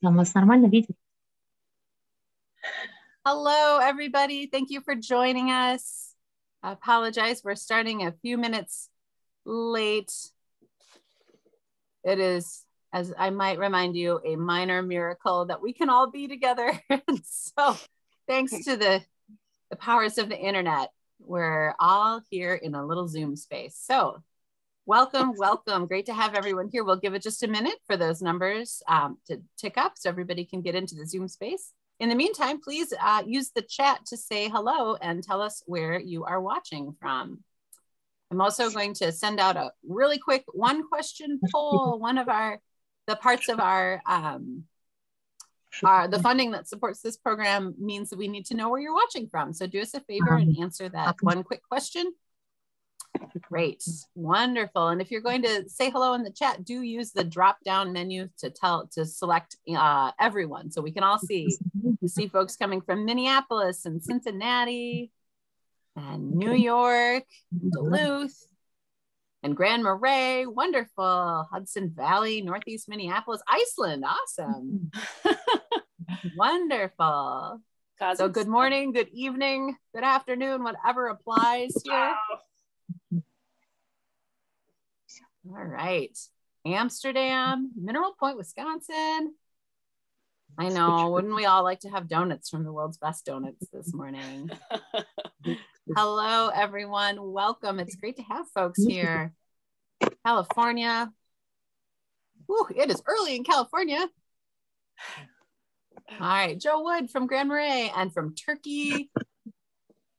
Я вас нормально видит? Hello, everybody. Thank you for joining us. I apologize. We're starting a few minutes late. It is, as I might remind you, a minor miracle that we can all be together. so, thanks to the, the powers of the internet, we're all here in a little Zoom space. So, welcome, welcome. Great to have everyone here. We'll give it just a minute for those numbers um, to tick up so everybody can get into the Zoom space. In the meantime, please uh, use the chat to say hello and tell us where you are watching from. I'm also going to send out a really quick one question poll. One of our, the parts of our, um, our, the funding that supports this program means that we need to know where you're watching from. So do us a favor and answer that one quick question Great, wonderful. And if you're going to say hello in the chat, do use the drop down menu to tell to select uh, everyone so we can all see. You see folks coming from Minneapolis and Cincinnati and New York, Duluth, and Grand Marais. Wonderful. Hudson Valley, Northeast Minneapolis, Iceland. Awesome. Wonderful. So good morning, good evening, good afternoon, whatever applies here. All right. Amsterdam, Mineral Point, Wisconsin. I know. Wouldn't we all like to have donuts from the world's best donuts this morning? Hello, everyone. Welcome. It's great to have folks here. California. Ooh, it is early in California. All right, Joe Wood from Grand Marais and from Turkey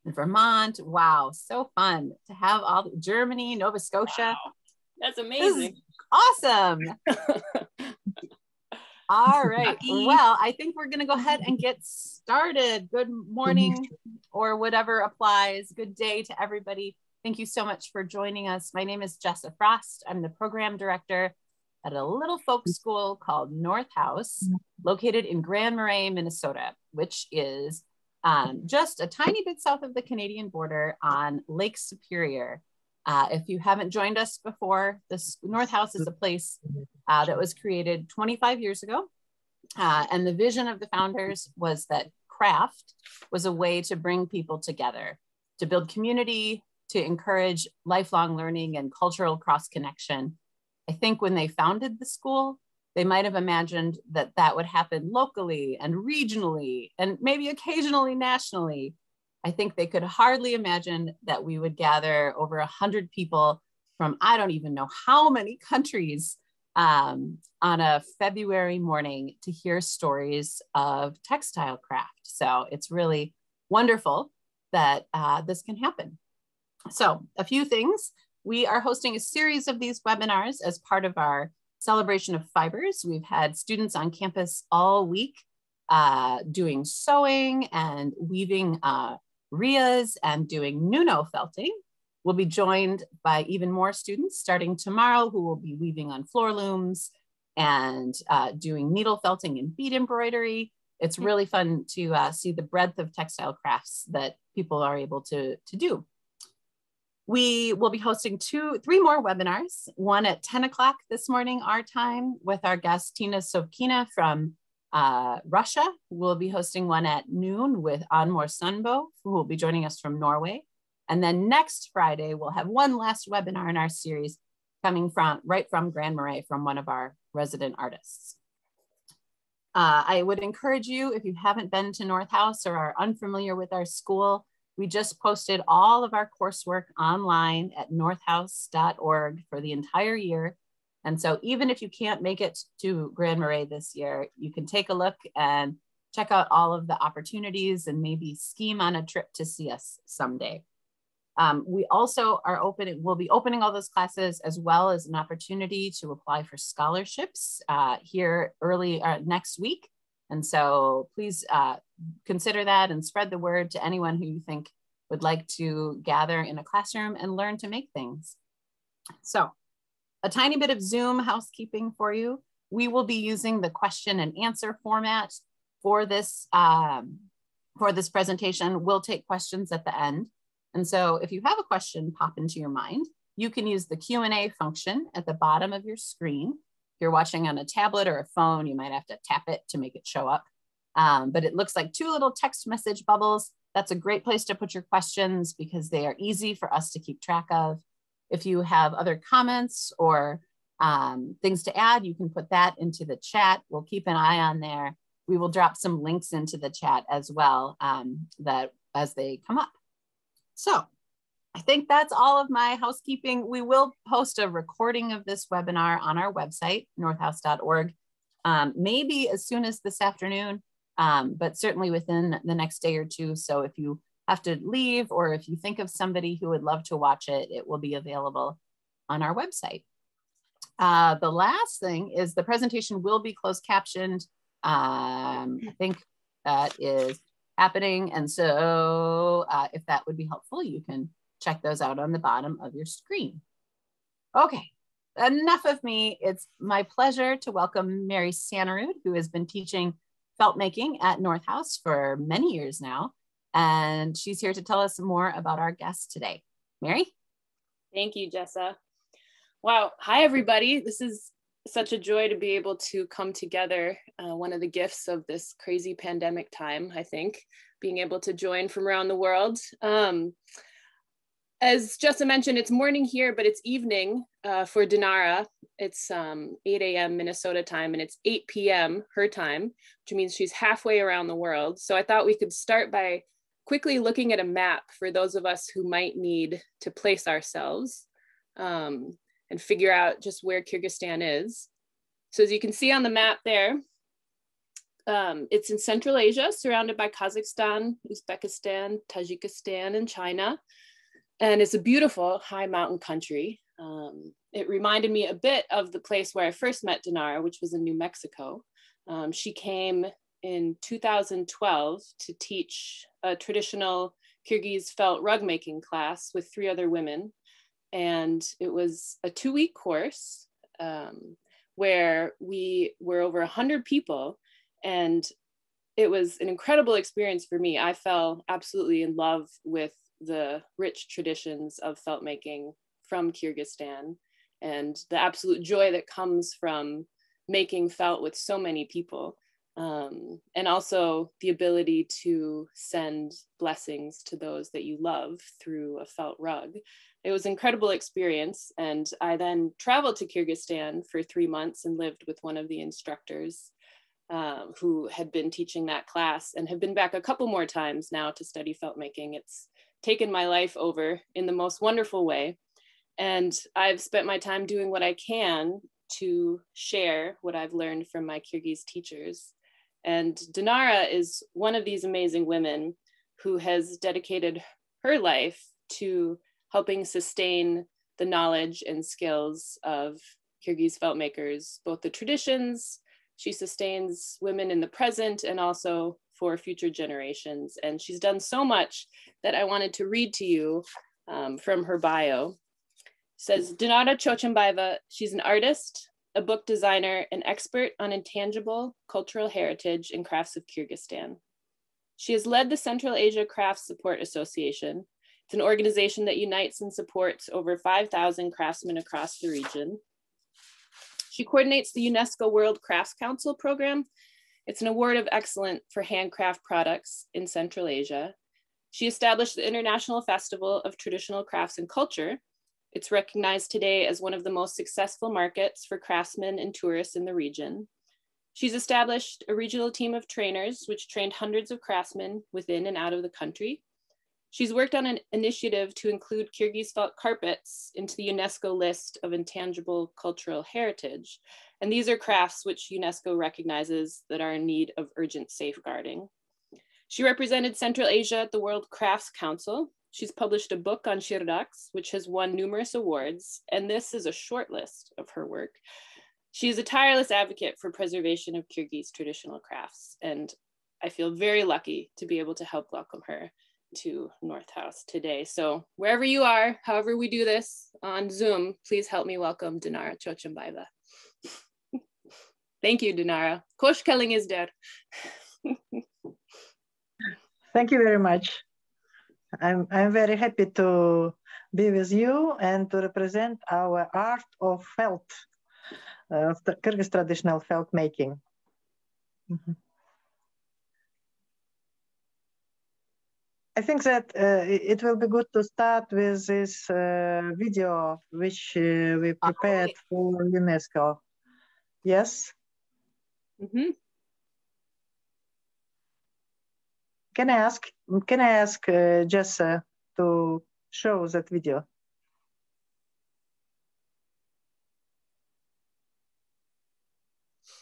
and Vermont. Wow, so fun to have all the, Germany, Nova Scotia. Wow. That's amazing. Awesome. All right. Well, I think we're going to go ahead and get started. Good morning or whatever applies. Good day to everybody. Thank you so much for joining us. My name is Jessa Frost. I'm the program director at a little folk school called North House, located in Grand Marais, Minnesota, which is um, just a tiny bit south of the Canadian border on Lake Superior. Uh, if you haven't joined us before, this North House is a place uh, that was created 25 years ago. Uh, and the vision of the founders was that craft was a way to bring people together, to build community, to encourage lifelong learning and cultural cross connection. I think when they founded the school, they might have imagined that that would happen locally and regionally and maybe occasionally nationally I think they could hardly imagine that we would gather over a hundred people from I don't even know how many countries um, on a February morning to hear stories of textile craft. So it's really wonderful that uh, this can happen. So a few things. We are hosting a series of these webinars as part of our celebration of fibers. We've had students on campus all week uh, doing sewing and weaving uh, ryas and doing Nuno felting. We'll be joined by even more students starting tomorrow who will be weaving on floor looms and uh, doing needle felting and bead embroidery. It's really fun to uh, see the breadth of textile crafts that people are able to, to do. We will be hosting two, three more webinars, one at 10 o'clock this morning, our time, with our guest Tina Sovkina from uh, Russia. We'll be hosting one at noon with Annemor Sundbø, who will be joining us from Norway. And then next Friday, we'll have one last webinar in our series coming from right from Grand Marais from one of our resident artists. Uh, I would encourage you, if you haven't been to North House or are unfamiliar with our school, we just posted all of our coursework online at northhouse.org for the entire year. And so even if you can't make it to Grand Marais this year, you can take a look and check out all of the opportunities and maybe scheme on a trip to see us someday. Um, we also are open, we'll be opening all those classes as well as an opportunity to apply for scholarships uh, here early uh, next week. And so please uh, consider that and spread the word to anyone who you think would like to gather in a classroom and learn to make things. So a tiny bit of Zoom housekeeping for you. We will be using the question and answer format for this, um, for this presentation. We'll take questions at the end. And so if you have a question pop into your mind, you can use the Q&A function at the bottom of your screen. If you're watching on a tablet or a phone, you might have to tap it to make it show up. Um, but it looks like two little text message bubbles. That's a great place to put your questions because they are easy for us to keep track of. If you have other comments or um, things to add, you can put that into the chat. We'll keep an eye on there. We will drop some links into the chat as well um, that as they come up. So I think that's all of my housekeeping. We will post a recording of this webinar on our website, northhouse.org, um, maybe as soon as this afternoon, um, but certainly within the next day or two. So if you have to leave or if you think of somebody who would love to watch it, it will be available on our website. Uh, the last thing is the presentation will be closed captioned. Um, I think that is happening. And so uh, if that would be helpful, you can check those out on the bottom of your screen. Okay, enough of me. It's my pleasure to welcome Mary Sannerud, who has been teaching felt making at North House for many years now. And she's here to tell us more about our guest today. Mary? Thank you, Jessa. Wow. Hi, everybody. This is such a joy to be able to come together. Uh, one of the gifts of this crazy pandemic time, I think, being able to join from around the world. Um, as Jessa mentioned, it's morning here, but it's evening uh, for Dinara. It's um, 8 a.m. Minnesota time and it's 8 p.m. her time, which means she's halfway around the world. So I thought we could start by quickly looking at a map for those of us who might need to place ourselves. Um, and figure out just where Kyrgyzstan is. So as you can see on the map there, um, it's in Central Asia, surrounded by Kazakhstan, Uzbekistan, Tajikistan, and China. And it's a beautiful high mountain country. Um, it reminded me a bit of the place where I first met Dinara, which was in New Mexico. Um, she came in 2012 to teach a traditional Kyrgyz felt rug making class with three other women. And it was a two week course um, where we were over 100 people. And it was an incredible experience for me. I fell absolutely in love with the rich traditions of felt making from kyrgyzstan and the absolute joy that comes from making felt with so many people um, and also the ability to send blessings to those that you love through a felt rug it was an incredible experience. And I then traveled to Kyrgyzstan for three months and lived with one of the instructors um, who had been teaching that class and have been back a couple more times now to study felt making. It's taken my life over in the most wonderful way. And I've spent my time doing what I can to share what I've learned from my Kyrgyz teachers. And Dinara is one of these amazing women who has dedicated her life to helping sustain the knowledge and skills of Kyrgyz felt makers, both the traditions, she sustains women in the present and also for future generations. And she's done so much that I wanted to read to you um, from her bio. It says, Dinara Chochunbaeva, she's an artist, a book designer, an expert on intangible cultural heritage and crafts of Kyrgyzstan. She has led the Central Asia Crafts Support Association, it's an organization that unites and supports over 5,000 craftsmen across the region. She coordinates the UNESCO World Crafts Council program. It's an award of excellence for handcraft products in Central Asia. She established the International Festival of Traditional Crafts and Culture. It's recognized today as one of the most successful markets for craftsmen and tourists in the region. She's established a regional team of trainers, which trained hundreds of craftsmen within and out of the country. She's worked on an initiative to include Kyrgyz felt carpets into the UNESCO list of intangible cultural heritage. And these are crafts which UNESCO recognizes that are in need of urgent safeguarding. She represented Central Asia at the World Crafts Council. She's published a book on Shirdaks, which has won numerous awards, and this is a short list of her work. She is a tireless advocate for preservation of Kyrgyz traditional crafts, and I feel very lucky to be able to help welcome her to North House today. So wherever you are, however we do this on Zoom, please help me welcome Dinara Chochunbaeva. Thank you, Dinara. Kosh Kelling is dead. Thank you very much. I'm, I'm very happy to be with you and to represent our art of felt. of the Kyrgyz traditional felt making. Mm -hmm. I think that uh, it will be good to start with this uh, video which uh, we prepared okay. for UNESCO. Yes? Mm -hmm. Can I ask, can I ask uh, Jessa to show that video?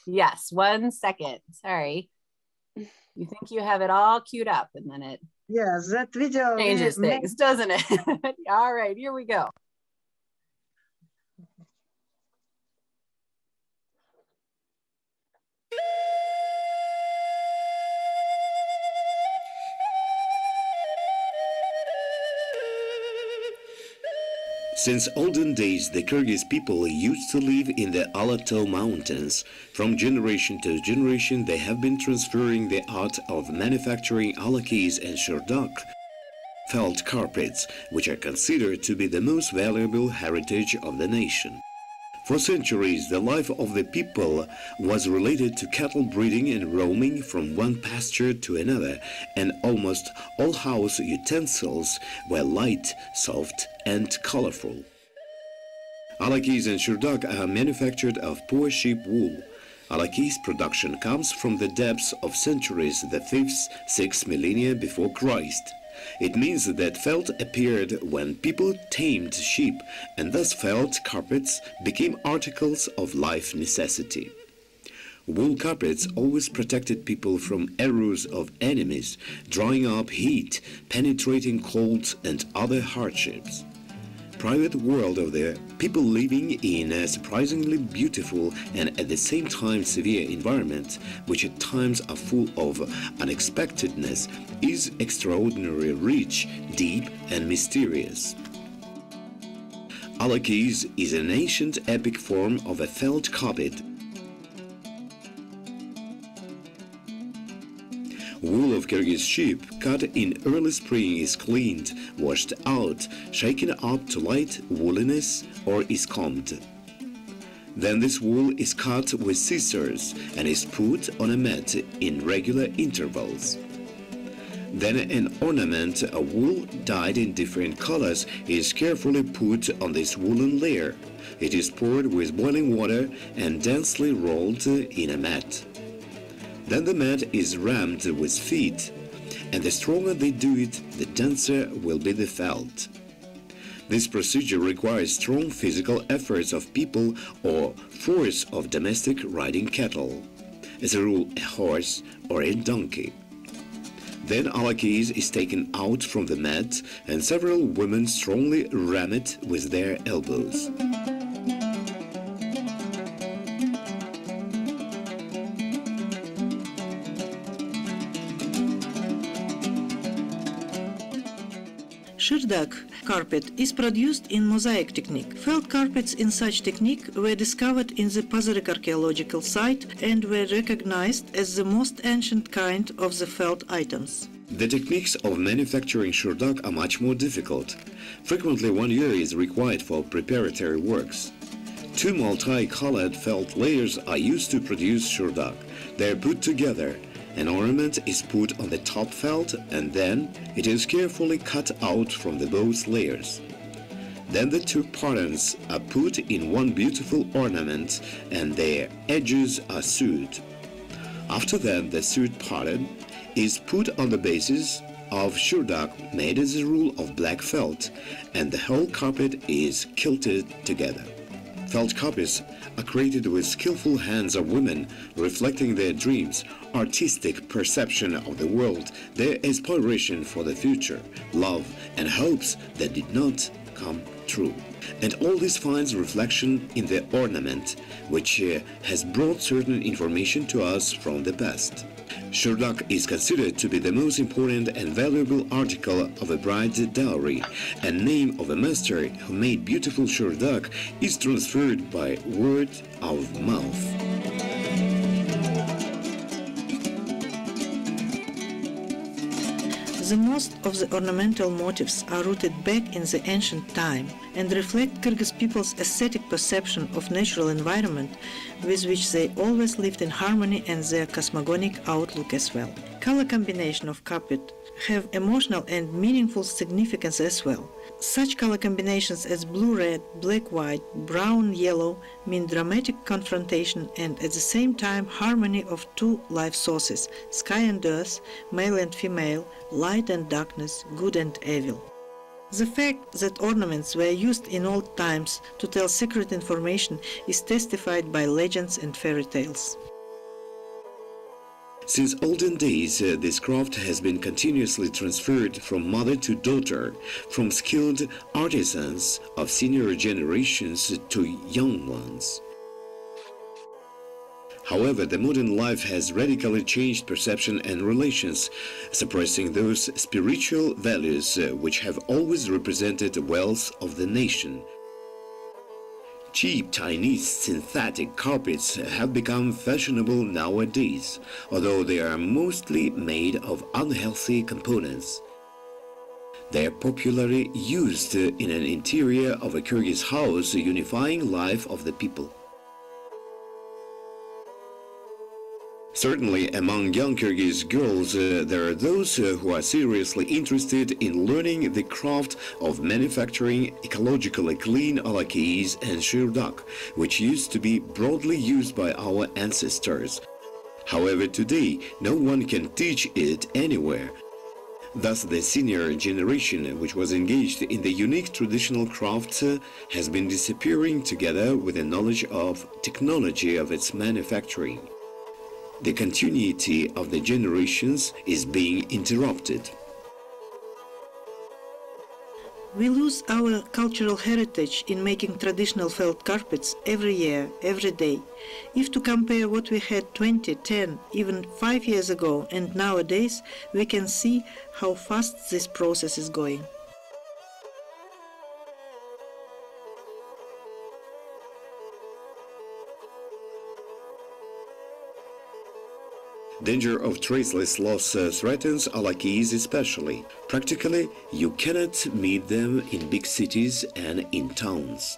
Yes, one second. Sorry. You think you have it all queued up and then it Yes, that video changes things, doesn't it? all right, here we go. Since olden days, the Kyrgyz people used to live in the Ala-Too Mountains. From generation to generation, they have been transferring the art of manufacturing alakis and shirdak, felt carpets, which are considered to be the most valuable heritage of the nation. For centuries, the life of the people was related to cattle breeding and roaming from one pasture to another, and almost all house utensils were light, soft, and colorful. Alakis and shirdak are manufactured of poor sheep wool. Alakis production comes from the depths of centuries, the 5th, 6th millennia before Christ. It means that felt appeared when people tamed sheep, and thus felt carpets became articles of life necessity. Wool carpets always protected people from arrows of enemies, drawing up heat, penetrating cold, and other hardships private world of the people living in a surprisingly beautiful and at the same time severe environment, which at times are full of unexpectedness, is extraordinarily rich, deep, and mysterious. Alakis is an ancient epic form of a felt carpet Wool of Kyrgyz sheep cut in early spring is cleaned, washed out, shaken up to light wooliness or is combed. Then this wool is cut with scissors and is put on a mat in regular intervals. Then an ornament of wool dyed in different colors is carefully put on this woolen layer. It is poured with boiling water and densely rolled in a mat. Then the mat is rammed with feet, and the stronger they do it, the denser will be the felt. This procedure requires strong physical efforts of people or force of domestic riding cattle, as a rule a horse or a donkey. Then alakis is taken out from the mat and several women strongly ram it with their elbows. Shirdak carpet is produced in mosaic technique. Felt carpets in such technique were discovered in the Pazyryk archaeological site and were recognized as the most ancient kind of the felt items. The techniques of manufacturing shirdak are much more difficult. Frequently one year is required for preparatory works. Two multi-colored felt layers are used to produce shirdak. They are put together an ornament is put on the top felt and then it is carefully cut out from the both layers. Then the two patterns are put in one beautiful ornament and their edges are sewed. After that, the sewed pattern is put on the basis of shirdak made as a rule of black felt and the whole carpet is kilted together. Felt copies are created with skillful hands of women, reflecting their dreams, artistic perception of the world, their aspiration for the future, love, and hopes that did not come true. And all this finds reflection in the ornament, which uh, has brought certain information to us from the past. Shirdak is considered to be the most important and valuable article of a bride's dowry, and name of a master who made beautiful Shirdak is transferred by word of mouth. The most of the ornamental motifs are rooted back in the ancient time and reflect Kyrgyz people's aesthetic perception of natural environment with which they always lived in harmony and their cosmogonic outlook as well. Color combination of carpet have emotional and meaningful significance as well. Such color combinations as blue-red, black-white, brown-yellow mean dramatic confrontation and at the same time harmony of two life sources, sky and earth, male and female, light and darkness, good and evil. The fact that ornaments were used in old times to tell secret information is testified by legends and fairy tales. Since olden days, uh, this craft has been continuously transferred from mother to daughter, from skilled artisans of senior generations to young ones. However, the modern life has radically changed perception and relations, suppressing those spiritual values uh, which have always represented the wealth of the nation. Cheap Chinese synthetic carpets have become fashionable nowadays, although they are mostly made of unhealthy components. They are popularly used in an interior of a Kyrgyz house unifying life of the people. Certainly, among young Kyrgyz girls, uh, there are those uh, who are seriously interested in learning the craft of manufacturing ecologically clean alakis and shirdak, which used to be broadly used by our ancestors. However, today, no one can teach it anywhere. Thus, the senior generation, which was engaged in the unique traditional crafts, uh, has been disappearing together with the knowledge of technology of its manufacturing the continuity of the generations is being interrupted. We lose our cultural heritage in making traditional felt carpets every year, every day. If to compare what we had 20, 10, even 5 years ago and nowadays, we can see how fast this process is going. Danger of traceless loss threatens Alakis especially. Practically, you cannot meet them in big cities and in towns.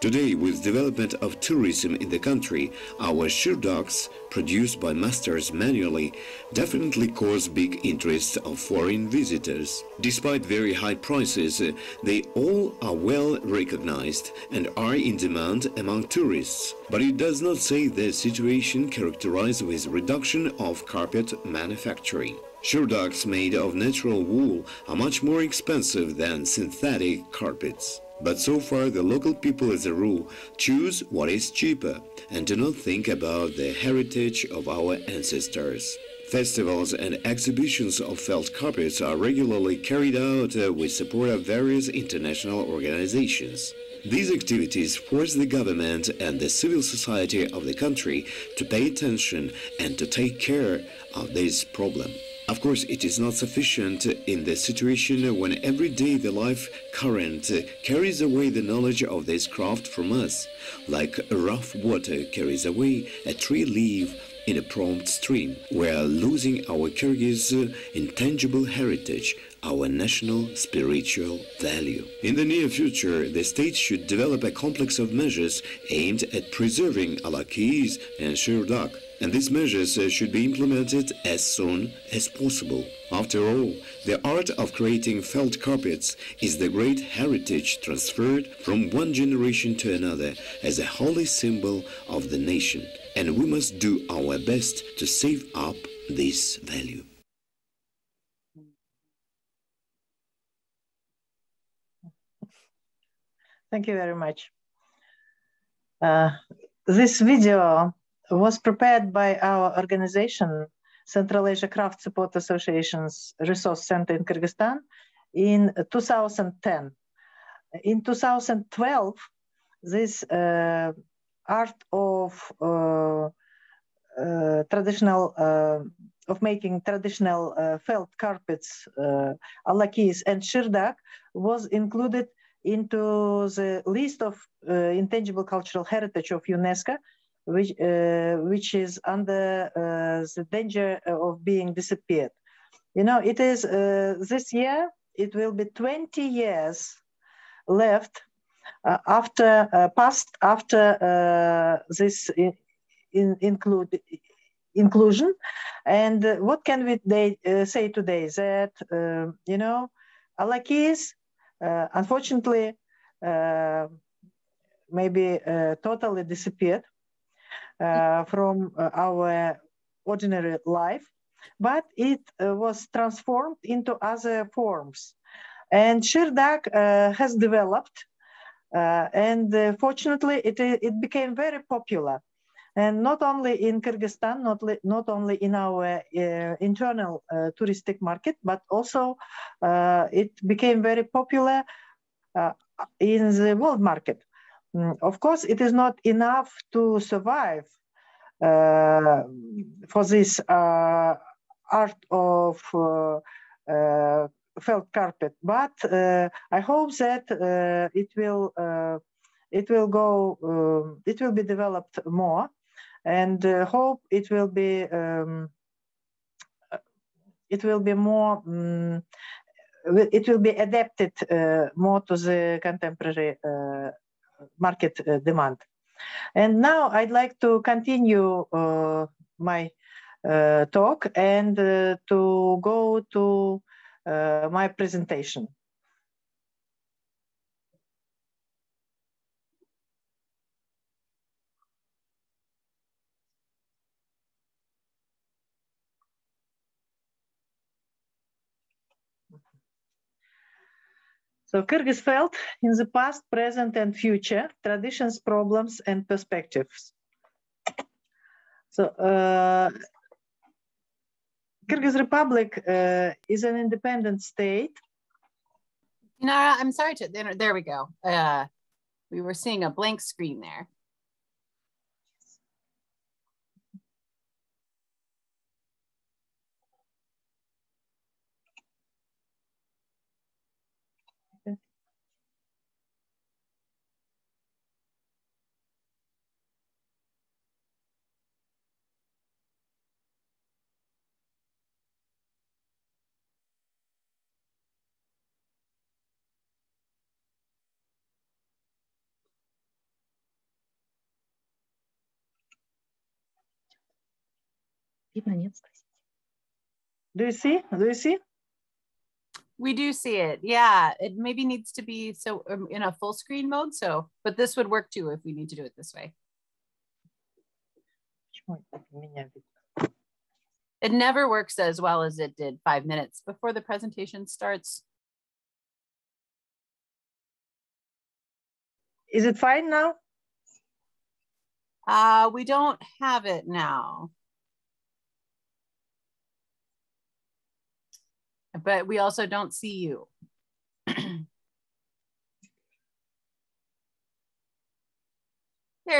Today, with development of tourism in the country, our shirdaks, produced by masters manually, definitely cause big interest of foreign visitors. Despite very high prices, they all are well recognized and are in demand among tourists. But it does not say the situation characterized with reduction of carpet manufacturing. Shirdaks made of natural wool are much more expensive than synthetic carpets. But so far, the local people, as a rule, choose what is cheaper and do not think about the heritage of our ancestors. Festivals and exhibitions of felt carpets are regularly carried out uh, with support of various international organizations. These activities force the government and the civil society of the country to pay attention and to take care of this problem. Of course, it is not sufficient in the situation when every day the life current carries away the knowledge of this craft from us, like rough water carries away a tree leaf in a prompt stream. We are losing our Kyrgyz intangible heritage, our national spiritual value. In the near future, the state should develop a complex of measures aimed at preserving Alakis and Shirdak and these measures uh, should be implemented as soon as possible. After all, the art of creating felt carpets is the great heritage transferred from one generation to another as a holy symbol of the nation, and we must do our best to save up this value. Thank you very much. Uh, this video was prepared by our organization, Central Asia Craft Support Association's Resource Center in Kyrgyzstan in 2010. In 2012, this uh, art of uh, uh, traditional uh, of making traditional uh, felt carpets, uh, alakis and shirdak was included into the list of intangible cultural heritage of UNESCO which, uh, which is under uh, the danger of being disappeared. You know, it is this year, it will be 20 years left uh, after uh, past after uh, this in, in include inclusion and what can we they, say today that you know alakis unfortunately maybe totally disappeared from our ordinary life but it uh, was transformed into other forms. And Shirdak uh, has developed, uh, and fortunately, it, it became very popular. And not only in Kyrgyzstan, not, not only in our internal touristic market, but also it became very popular in the world market. Mm, of course, it is not enough to survive uh, for this uh, art of uh, uh, felt carpet. But uh, I hope that it will it will go um, it will be developed more, and hope it will be um, it will be more. Um, it will be adapted more to the contemporary market demand. And now I'd like to continue uh, my uh, talk and uh, to go to uh, my presentation. So Kyrgyz felt in the past, present, and future, traditions, problems, and perspectives. So uh, Kyrgyz Republic uh, is an independent state. Nara, I'm sorry to, there we go. Uh, we were seeing a blank screen there. Do you see? Do you see? We do see it. Yeah, it maybe needs to be so um, in a full screen mode. So, but this would work too if we need to do it this way. It never works as well as it did five minutes before the presentation starts. Is it fine now? Uh, we don't have it now. But we also don't see you. there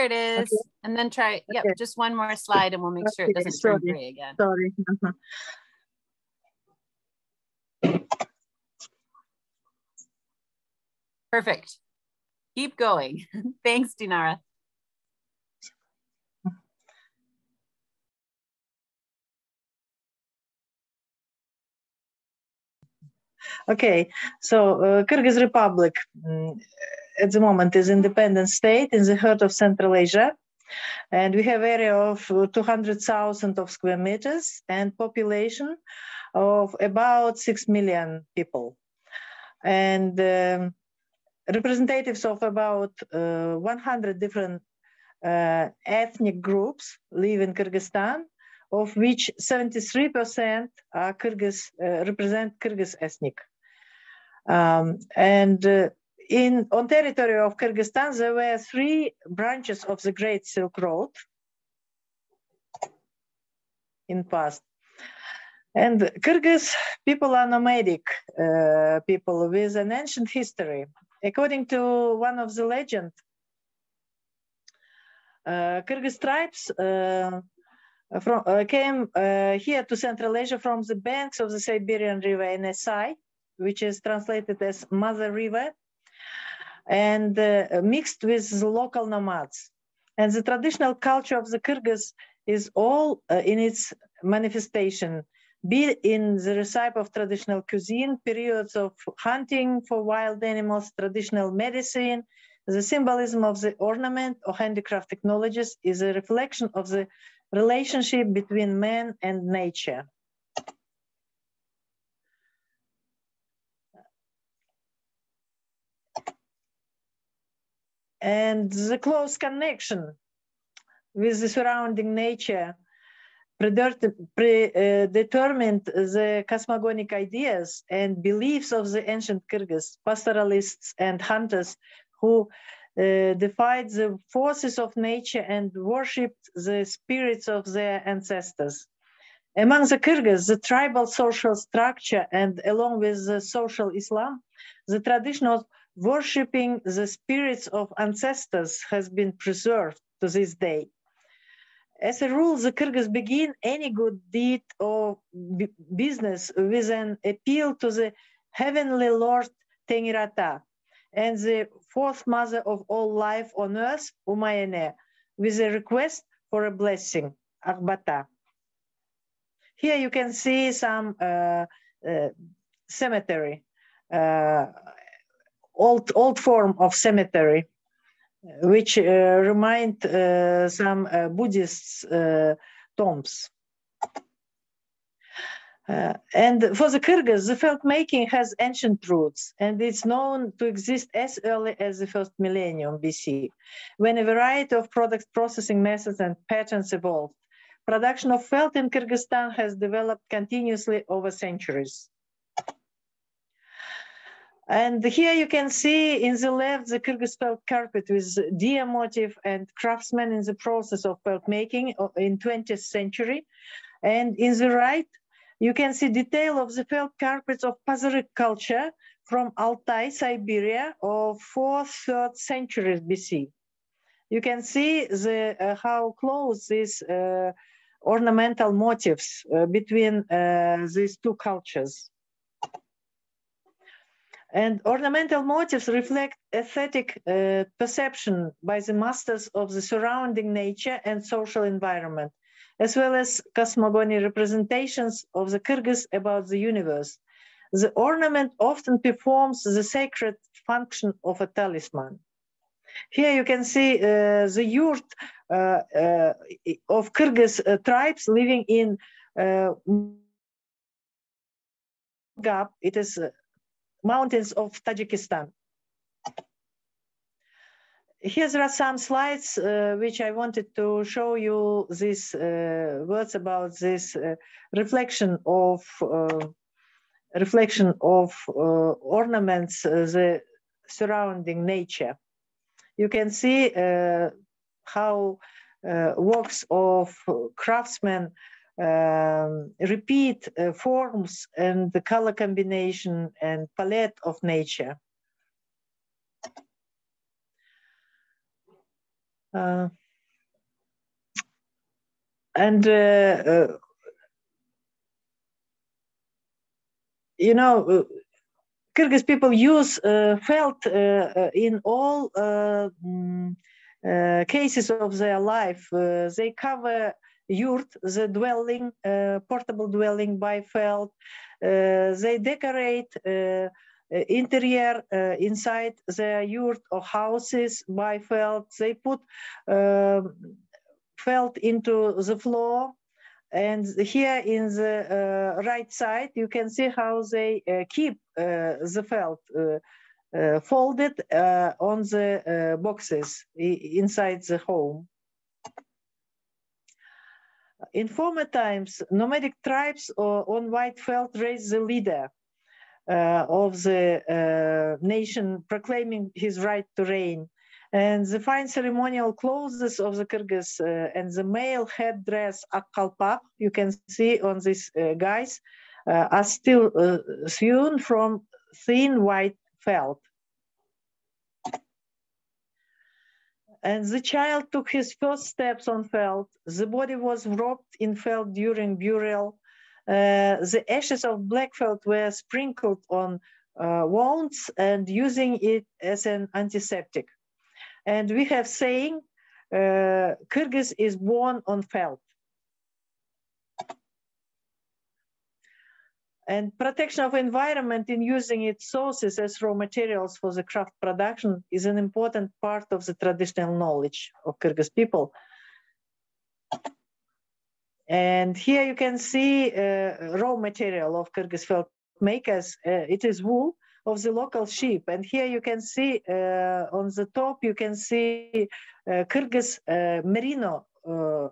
it is. Okay. And then try, yep, just one more slide and we'll make sure it doesn't sorry. turn gray again. Sorry. Uh-huh. Perfect. Keep going. Thanks, Dinara. Okay, so uh, Kyrgyz Republic um, at the moment is an independent state in the heart of Central Asia. And we have area of uh, 200,000 of square meters and population of about 6 million people. And um, representatives of about uh, 100 different uh, ethnic groups live in Kyrgyzstan of which 73% are Kyrgyz, uh, represent Kyrgyz ethnic. Um, and uh, in on territory of Kyrgyzstan, there were three branches of the Great Silk Road in past. And Kyrgyz people are nomadic uh, people with an ancient history. According to one of the legend, uh, Kyrgyz tribes uh, from, uh, came uh, here to Central Asia from the banks of the Siberian River Yenisei, which is translated as Mother River, and uh, mixed with the local nomads. And the traditional culture of the Kyrgyz is all uh, in its manifestation, be it in the recipe of traditional cuisine, periods of hunting for wild animals, traditional medicine, the symbolism of the ornament or handicraft technologies is a reflection of the relationship between man and nature. And the close connection with the surrounding nature predetermined the cosmogonic ideas and beliefs of the ancient Kyrgyz pastoralists and hunters who uh, defied the forces of nature and worshipped the spirits of their ancestors. Among the Kyrgyz, the tribal social structure and along with the social Islam, the tradition of worshipping the spirits of ancestors has been preserved to this day. As a rule, the Kyrgyz begin any good deed or business with an appeal to the heavenly Lord Tengir-Ata, and the fourth mother of all life on earth, Umay-Ene, with a request for a blessing, Akhbata. Here you can see some uh, uh, cemetery, uh, old, old form of cemetery, which uh, remind uh, some uh, Buddhist tombs. Uh, and for the Kyrgyz, the felt making has ancient roots and it's known to exist as early as the first millennium BC, when a variety of product processing methods and patterns evolved. Production of felt in Kyrgyzstan has developed continuously over centuries. And here you can see in the left the Kyrgyz felt carpet with deer motif and craftsmen in the process of felt making uh, in 20th century. And in the right, you can see detail of the felt carpets of Pazyryk culture from Altai, Siberia of 4th, 3rd centuries BC. You can see the, uh, how close these uh, ornamental motifs uh, between uh, these two cultures. And ornamental motifs reflect aesthetic uh, perception by the masters of the surrounding nature and social environment as well as cosmogony representations of the Kyrgyz about the universe. The ornament often performs the sacred function of a talisman. Here you can see uh, the yurt uh, uh, of Kyrgyz uh, tribes living in uh, Gap. It is mountains of Tajikistan here are some slides uh, which I wanted to show you these uh, words about this uh, reflection of uh, reflection of uh, ornaments, uh, the surrounding nature. You can see how works of craftsmen um, repeat forms and the color combination and palette of nature. Uh, and uh, uh, you know, Kyrgyz people use felt in all mm, cases of their life. they cover yurt, the dwelling, uh, portable dwelling by felt. Uh, they decorate uh, uh, interior uh, inside the yurt or houses by felt. They put um, felt into the floor and here in the uh, right side, you can see how they uh, keep uh, the felt uh, folded on the boxes inside the home. In former times, nomadic tribes on white felt raised the leader uh, of the uh, nation proclaiming his right to reign. And the fine ceremonial clothes of the Kyrgyz uh, and the male headdress akkalpak, you can see on these guys, are still sewn from thin white felt. And the child took his first steps on felt. The body was wrapped in felt during burial, uh, the ashes of black felt were sprinkled on uh, wounds and using it as an antiseptic. And we have saying, uh, Kyrgyz is born on felt. And protection of environment in using its sources as raw materials for the craft production is an important part of the traditional knowledge of Kyrgyz people. And here you can see uh, raw material of Kyrgyz felt makers. Uh, it is wool of the local sheep. And here you can see uh, on the top, you can see uh, Kyrgyz uh, merino uh,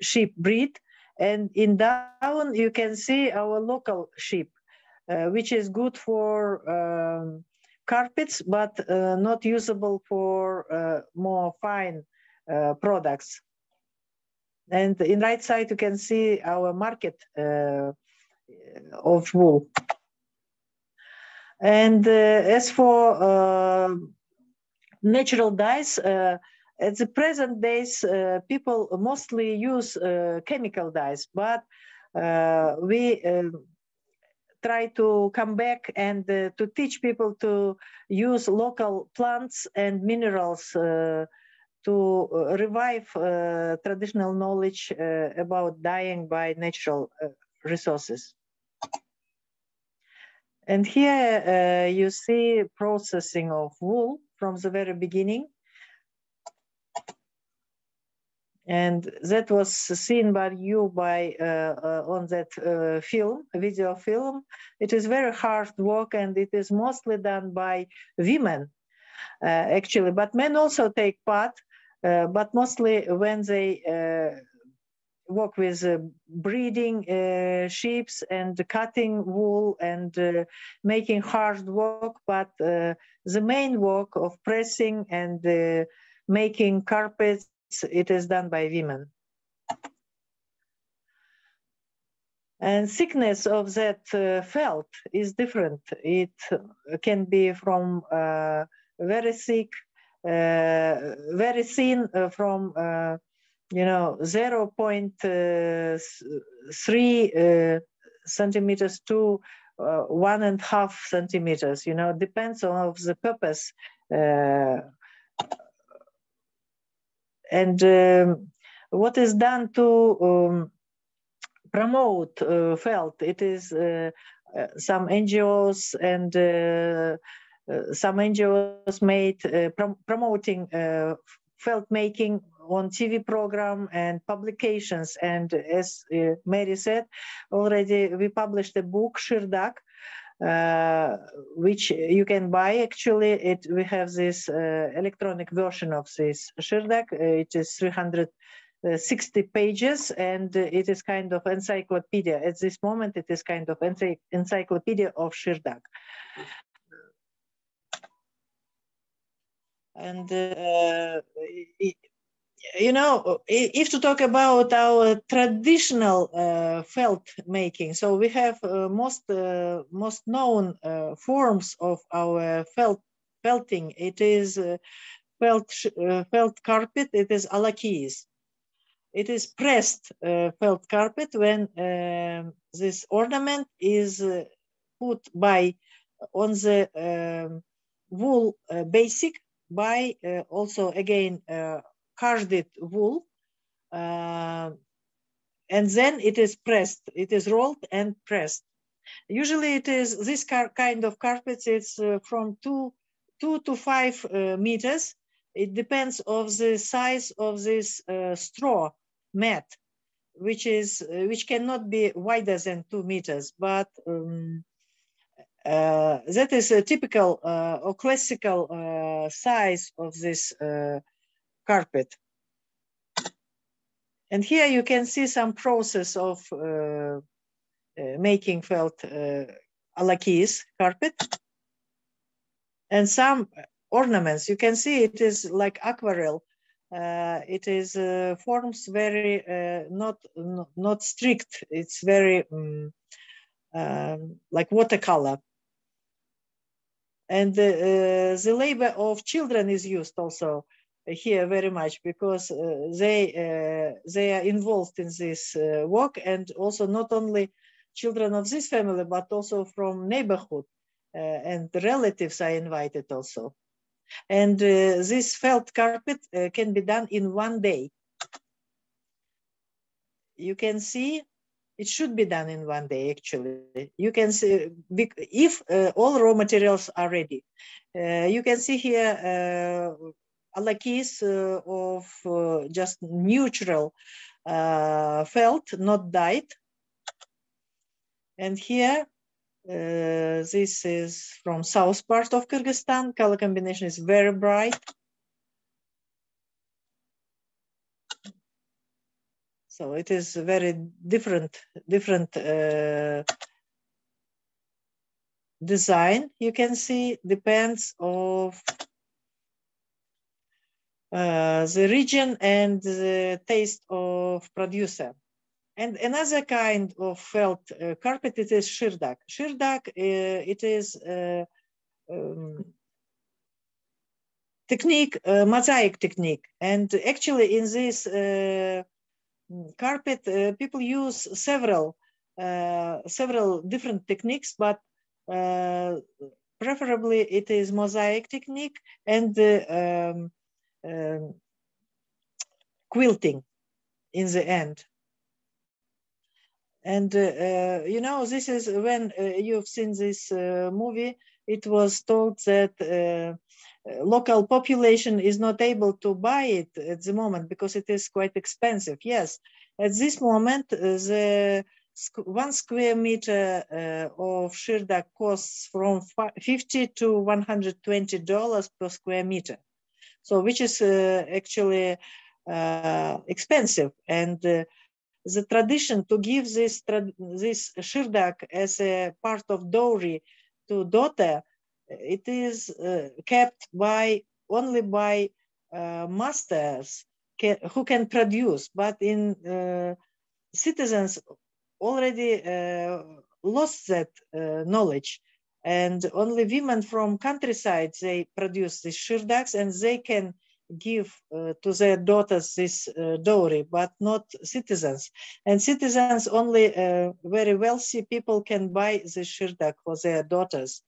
sheep breed. And in down, you can see our local sheep, which is good for um, carpets, but not usable for more fine products. And in right side, you can see our market uh, of wool. And uh, as for uh, natural dyes, uh, at the present days, uh, people mostly use uh, chemical dyes, but we try to come back and to teach people to use local plants and minerals to uh, revive uh, traditional knowledge uh, about dyeing by natural resources. And here you see processing of wool from the very beginning. And that was seen by you by uh, uh, on that uh, film, video film. It is very hard work and it is mostly done by women, actually, but men also take part uh, but mostly when they uh, work with uh, breeding uh, sheep and cutting wool and uh, making hard work, but uh, the main work of pressing and making carpets, it is done by women. And thickness of that felt is different. It can be from very thick uh, very thin uh, from uh, you know 0.3 centimeters to uh, one and a half centimeters you know depends on the purpose uh, and um, what is done to um, promote uh, felt it is some ngos and uh, some NGOs made uh, prom promoting uh, felt making on TV program and publications. And as uh, Mary said, already we published a book, Shirdak, uh, which you can buy. Actually, it we have this uh, electronic version of this Shirdak. it is 360 pages, and it is kind of encyclopedia. At this moment, it is kind of encyclopedia of Shirdak. And uh, you know, if to talk about our traditional uh, felt making, so we have uh, most uh, most known uh, forms of our felt felting. It is uh, felt felt carpet. It is alakis. It is pressed felt carpet when um, this ornament is put by on the um, wool basic by uh, also again uh, carded wool uh, and then it is pressed it is rolled and pressed. Usually it is this kind of carpets it's uh, from two two to five uh, meters. It depends of the size of this uh, straw mat which is which cannot be wider than two meters but um, uh, that is a typical uh, or classical uh, size of this carpet. And here you can see some process of making felt alakis carpet and some ornaments. You can see it is like aquarelle. Uh, it is uh, forms very uh, not, not strict. It's very um, um, like watercolor and uh, the labor of children is used also here very much because uh, they uh, they are involved in this uh, work and also not only children of this family but also from neighborhood and relatives are invited also. And this felt carpet can be done in one day. You can see it should be done in one day actually. You can see if uh, all raw materials are ready. Uh, you can see here uh, alakis uh, of uh, just neutral uh, felt not dyed and here this is from south part of Kyrgyzstan. Color combination is very bright. So it is very different, different uh, design. You can see. Depends uh, the region and the taste of producer. And another kind of felt uh, carpet, it is shirdak. Shirdak, uh, it is uh, um, technique, uh, mosaic technique. And actually in this uh, carpet, uh, people use several, uh, several different techniques, but uh, preferably it is mosaic technique and um, um, quilting in the end. And uh, you know, this is when uh, you've seen this uh, movie, it was told that local population is not able to buy it at the moment because it is quite expensive. Yes, at this moment, uh, the one square meter uh, of shirdak costs from 50 to 120 dollars per square meter. So, which is uh, actually uh, expensive. And uh, the tradition to give this, this shirdak as a part of dowry to daughter it is uh, kept by only by uh, masters who can produce, but in uh, citizens already lost that knowledge. And only women from countryside, they produce these shirdaks and they can give uh, to their daughters this dowry, but not citizens. And citizens, only very wealthy people can buy this shirdak for their daughters.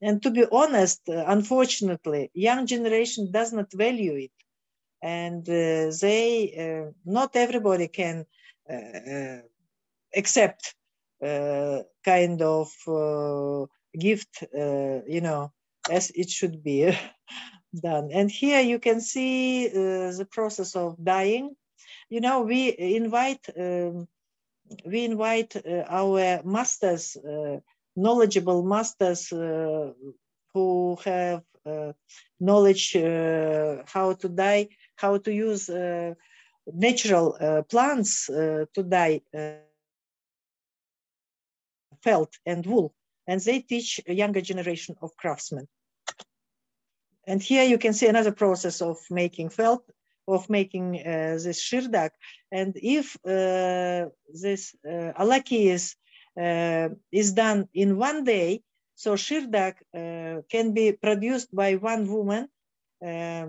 And to be honest, uh, unfortunately, young generation does not value it. And uh, they, uh, not everybody can uh, uh, accept uh, kind of gift, you know, as it should be done. And here you can see the process of dyeing. You know, we invite, um, we invite our masters knowledgeable masters uh, who have uh, knowledge uh, how to dye, how to use natural plants to dye felt and wool. And they teach a younger generation of craftsmen. And here you can see another process of making felt, of making uh, this shirdak. And if uh, this uh, alaki is uh, is done in one day. So shirdak uh, can be produced by one woman uh,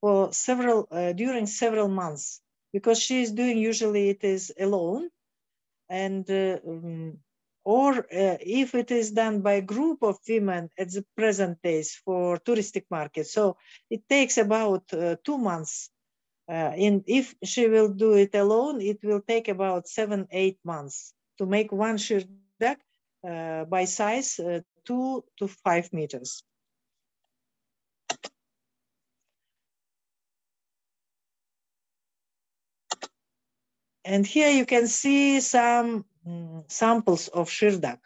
for several, during several months because she is doing usually it is alone and um, or uh, if it is done by a group of women at the present days for touristic market. So it takes about uh, two months. Uh, and if she will do it alone, it will take about seven, eight months to make one shirdak uh, by size uh, two to five meters. And here you can see some um, samples of shirdak.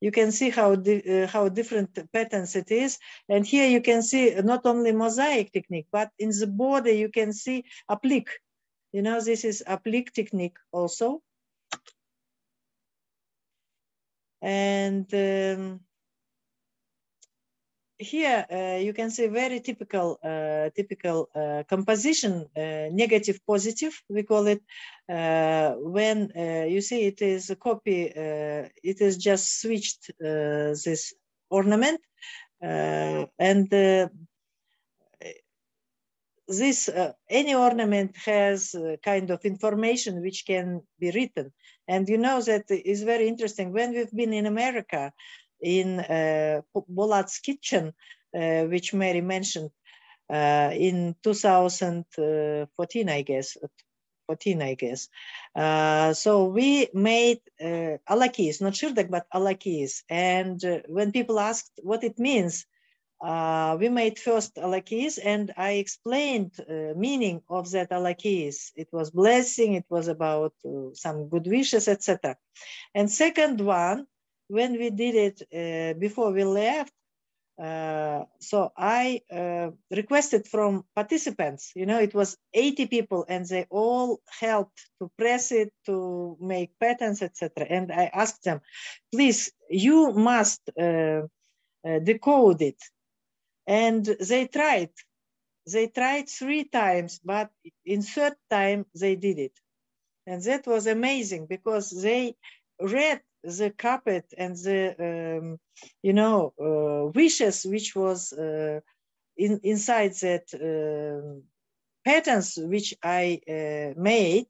You can see how, di uh, how different patterns it is. And here you can see not only mosaic technique, but in the border you can see applique. You know, this is applique technique also. And um, here uh, you can see very typical uh, typical uh, composition uh, negative positive we call it when uh, you see it is a copy it is just switched this ornament and this uh, any ornament has uh, kind of information which can be written. And you know that is very interesting. When we've been in america in uh, bolat's kitchen uh, which mary mentioned uh, in 2014, I guess, 14, I guess. Uh, so we made uh, alakis, not shirdak, but alakis. And uh, when people asked what it means, uh, we made first alakis and I explained uh, meaning of that alakis. It was blessing, it was about uh, some good wishes, etc. And second one, when we did it uh, before we left, uh, so I uh, requested from participants, you know, it was 80 people and they all helped to press it, to make patterns, etc. And I asked them, please, you must decode it and they tried. They tried three times, but in third time they did it. And that was amazing because they read the carpet and the, um, you know, uh, wishes which was uh, in, inside that uh, patterns which I uh, made,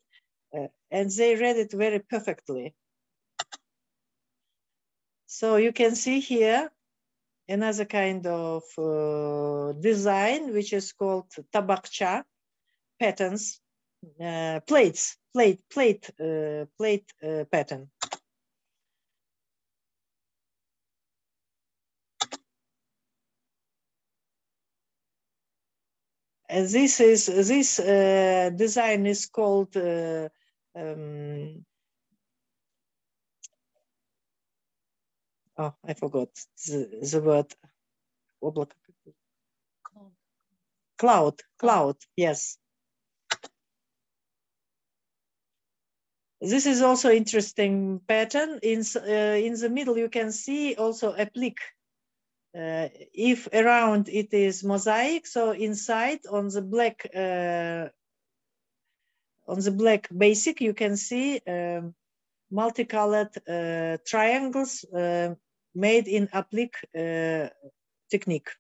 uh, and they read it very perfectly. So you can see here another kind of uh, design, which is called tabakcha patterns, plates, plate, plate, plate pattern. this is this uh, design is called uh, um, oh I forgot the, the word. Cloud. cloud yes. This is also interesting pattern. In uh, in the middle you can see also applique uh, if around it is mosaic, so inside on the black uh, on the black basic, you can see um, multicolored uh, triangles uh, made in applique uh, technique.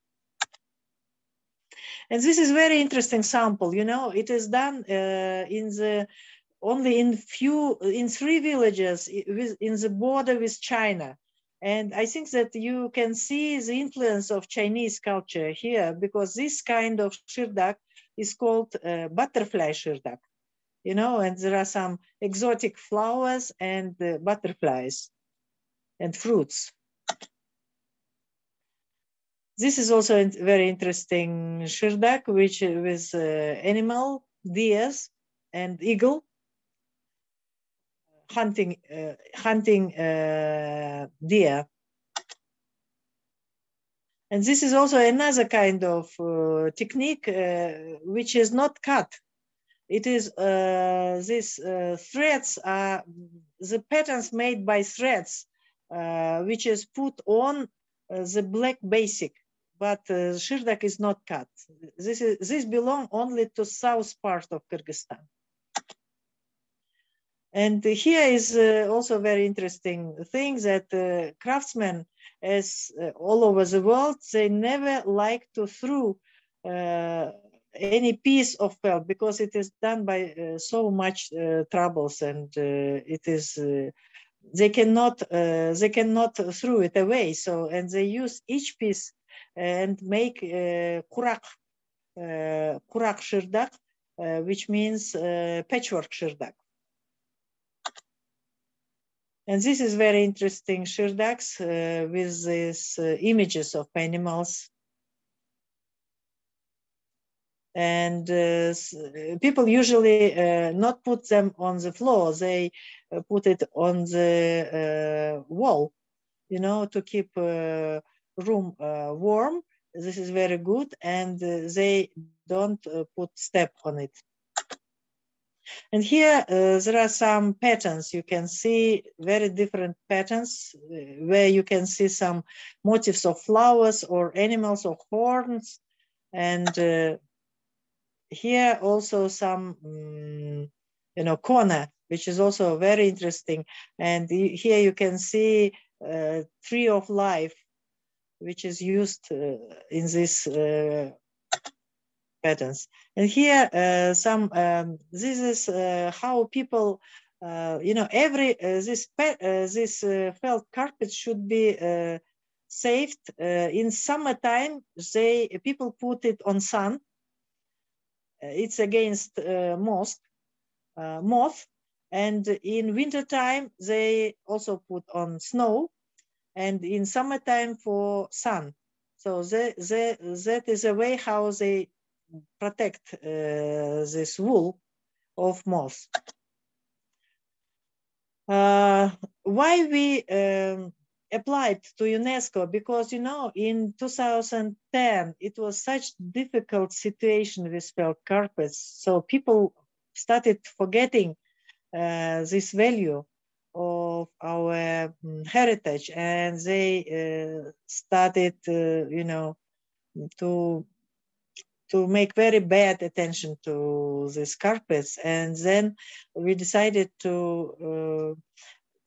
And this is very interesting sample, you know, it is done uh, in the, only in few, in three villages in the border with China. And I think that you can see the influence of Chinese culture here because this kind of shirdak is called uh, butterfly shirdak, you know, and there are some exotic flowers and uh, butterflies and fruits. This is also a very interesting shirdak, which with uh, animal, deers, and eagle hunting uh, hunting uh, deer. And this is also another kind of uh, technique which is not cut. It is these threads are the patterns made by threads, which is put on the black basic but uh, Shirdak is not cut. This, is, this belong only to south part of Kyrgyzstan. And here is uh, also very interesting thing that uh, craftsmen as uh, all over the world, they never like to throw uh, any piece of felt because it is done by uh, so much uh, troubles and it is they cannot they cannot throw it away so and they use each piece and make kurak, kurak shirdak, which means patchwork shirdak. And this is very interesting shirdaks uh, with these uh, images of animals. And uh, people usually not put them on the floor, they put it on the wall, you know, to keep room uh, warm. This is very good and uh, they don't uh, put step on it. And here uh, there are some patterns. You can see very different patterns uh, where you can see some motifs of flowers or animals or horns. And uh, here also some, um, you know, corner, which is also very interesting. And here you can see tree of life which is used uh, in this uh, patterns. And here, uh, some um, this is uh, how people, uh, you know, every uh, this this felt carpet should be saved uh, in summertime they people put it on sun it's against moth, moth. And in wintertime, they also put on snow and in summertime for sun. So they, they, that is a way how they protect uh, this wool of moss. Uh, why we um, applied to UNESCO? Because, you know, in 2010, it was such difficult situation with felt carpets. So people started forgetting uh, this value of our um, heritage and they uh, started, uh, you know, to to make very bad attention to these carpets. And then we decided to uh,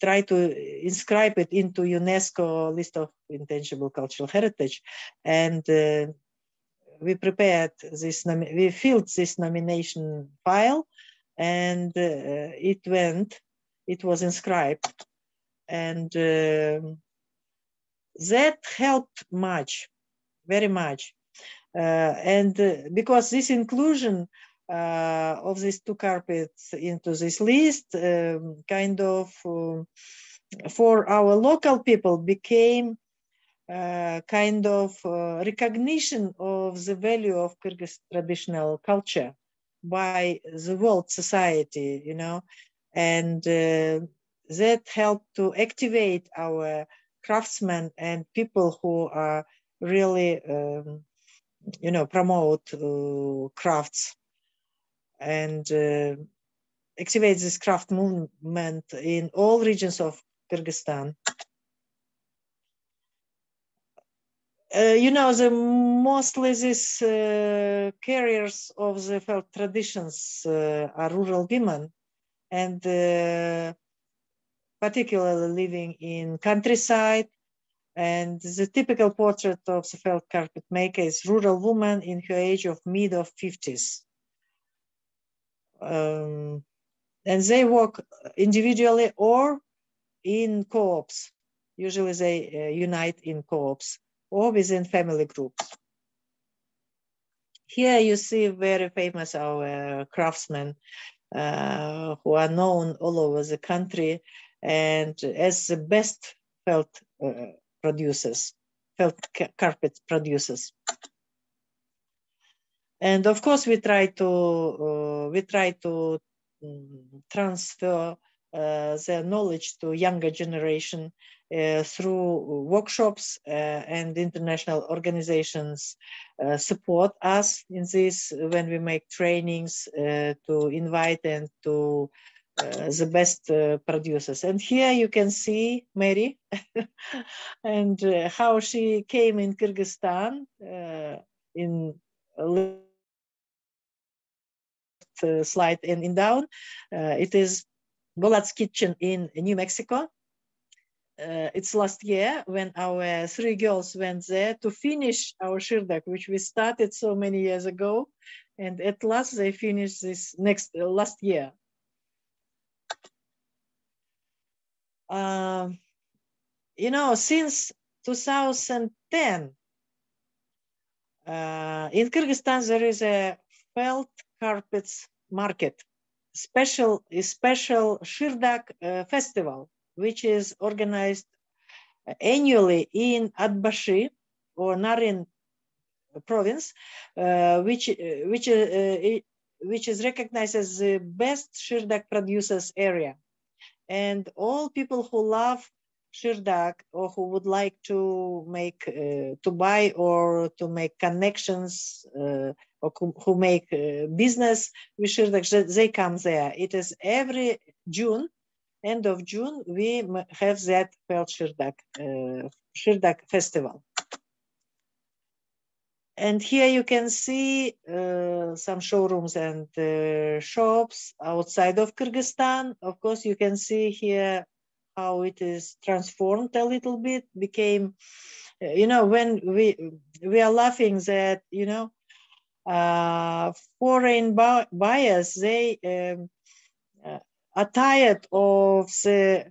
try to inscribe it into UNESCO list of intangible cultural heritage. And uh, we prepared this, we filled this nomination file and uh, it went, it was inscribed. And um, that helped much, very much and uh, because this inclusion uh, of these two carpets into this list um, kind of um, for our local people became uh, kind of uh, recognition of the value of Kyrgyz traditional culture by the world society, you know, and uh, that helped to activate our craftsmen and people who are really um, you know, promote uh, crafts and uh, activate this craft movement in all regions of Kyrgyzstan. Uh, you know, the mostly these uh, carriers of the felt traditions uh, are rural women and uh, particularly living in countryside and the typical portrait of the felt carpet maker is rural woman in her age of mid of 50s. Um, and they work individually or in co-ops. Usually they uh, unite in co-ops or within family groups. Here you see very famous our craftsmen uh, who are known all over the country and as the best felt uh, producers, felt carpet producers. And of course, we try to uh, we try to um, transfer uh, their knowledge to younger generation uh, through workshops uh, and international organizations uh, support us in this when we make trainings uh, to invite and to the best uh, producers. And here you can see Mary and uh, how she came in Kyrgyzstan in slide and in down. it is Golat's kitchen in New Mexico. Uh, it's last year when our three girls went there to finish our shirdak, which we started so many years ago. And at last they finished this next uh, last year. Uh, you know, since 2010, uh, in Kyrgyzstan, there is a felt carpets market, special, special Shirdak uh, festival, which is organized annually in Atbashi or Naryn province, uh, which, which, uh, which is recognized as the best Shirdak producers area and all people who love Shirdak or who would like to make, uh, to buy or to make connections uh, or who make uh, business with Shirdak, they come there. It is every June, end of June, we have that Felt Shirdak, uh, Shirdak festival. And here you can see uh, some showrooms and uh, shops outside of Kyrgyzstan. Of course, you can see here how it is transformed a little bit, became, uh, you know, when we, we are laughing that, you know, uh, foreign buyers, they um, uh, are tired of the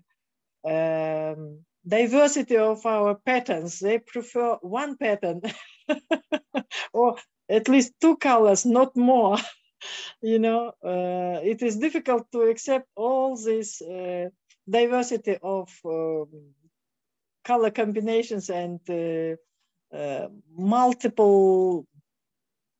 um, diversity of our patterns. They prefer one pattern or at least two colors, not more. you know, uh, it is difficult to accept all this uh, diversity of um, color combinations and uh, uh multiple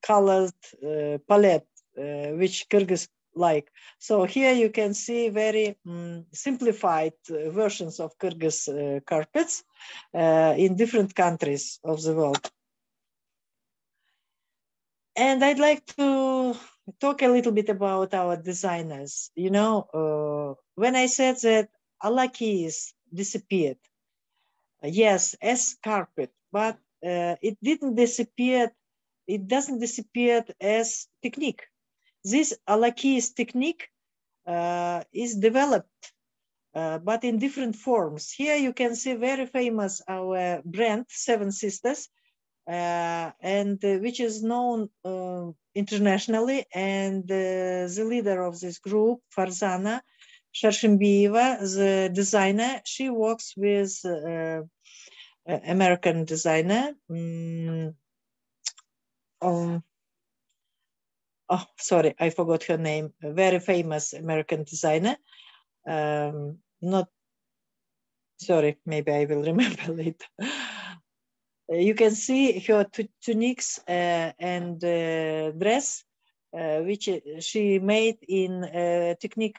colored uh, palette, uh, which Kyrgyz like. So here you can see very um, simplified versions of Kyrgyz carpets in different countries of the world. And I'd like to talk a little bit about our designers. You know, uh, when I said that Alakis disappeared, uh, yes, as carpet, but uh, it didn't disappear. It doesn't disappear as technique. This Alakis technique uh, is developed, uh, but in different forms. Here you can see very famous our brand Seven Sisters, and uh, which is known uh, internationally. And the leader of this group, Farzana Sharshimbiyeva, the designer, she works with American designer. Um, um, oh, sorry, I forgot her name. A very famous American designer. Um, not sorry, maybe I will remember later. Uh, you can see her tunics uh, and uh, dress, which she made in technique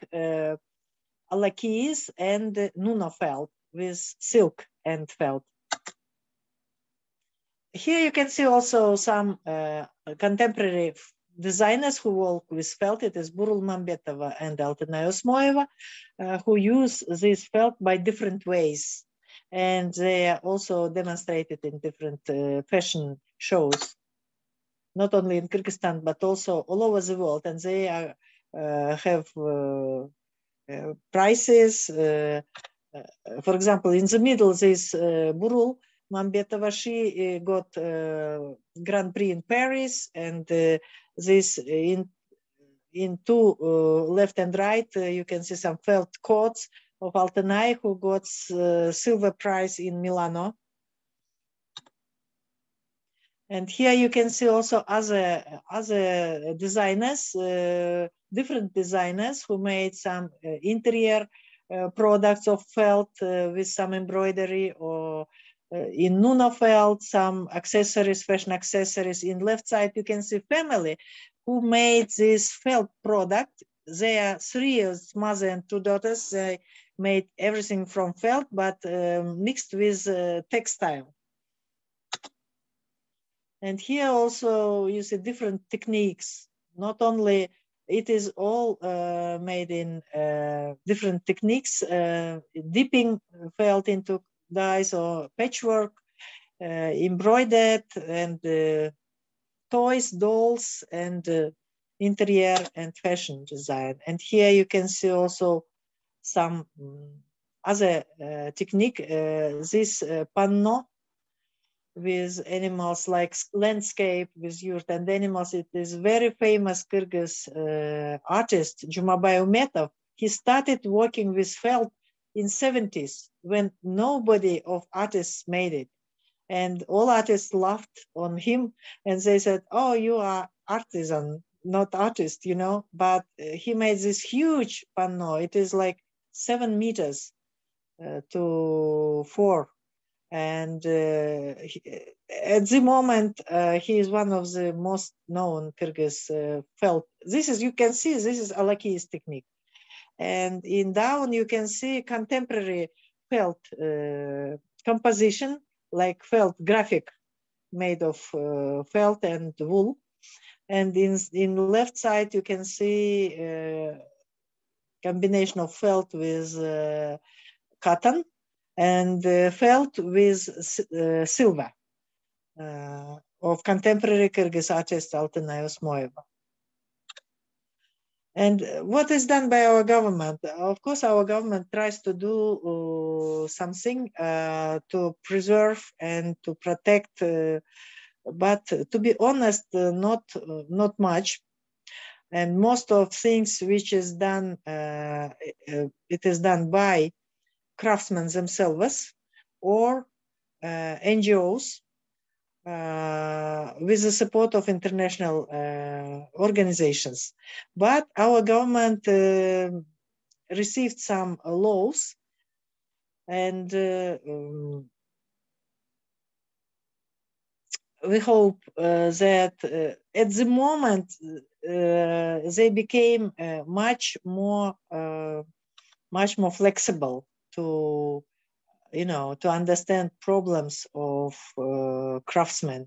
alakis and nuno felt with silk and felt. Here you can see also some contemporary designers who work with felt, it is Burul Mambetova and Altynai Osmoeva, uh, who use this felt by different ways and they are also demonstrated in different uh, fashion shows, not only in Kyrgyzstan, but also all over the world. And they are, uh, have uh, uh prices. Uh, uh, for example, in the middle, this Burul Mambetova, she got Grand Prix in Paris, and this in in two left and right, you can see some felt coats of Altynai who got uh, silver prize in Milano. And here you can see also other, other designers, uh, different designers who made some uh, interior uh, products of felt uh, with some embroidery or uh, in Nuno felt, some accessories, fashion accessories. In left side, you can see family who made this felt product. They are three, years mother and two daughters. They made everything from felt, but um, mixed with uh, textile. And here also you see different techniques, not only it is all uh, made in uh, different techniques, uh, dipping felt into dyes or patchwork, uh, embroidered and uh, toys, dolls, and interior and fashion design. And here you can see also some mm, other uh, technique, uh, this uh, panno with animals like landscape with yurt and animals. It is very famous Kyrgyz uh, artist, Jumabay Umetov. He started working with felt in 70s when nobody of artists made it. And all artists laughed on him and they said, oh, you are artisan, not artist, you know, but he made this huge panno. It is like seven meters uh, to four. And uh, he, at the moment, uh, he is one of the most known Kyrgyz felt. This is, you can see, this is Alakis technique. And in down, you can see contemporary felt composition, like felt graphic made of uh, felt and wool. And in, in left side, you can see uh, combination of felt with uh, cotton and uh, felt with uh, silver of contemporary Kyrgyz artist Altynai Osmoeva. And what is done by our government? Of course, our government tries to do uh, something uh, to preserve and to protect, uh, but to be honest, not not much and most of things which is done uh, uh it is done by craftsmen themselves or uh, ngos uh, with the support of international uh, organizations. But our government uh, received some laws and um, we hope uh, that uh, at the moment they became much more much more flexible to you know, to understand problems of uh, craftsmen.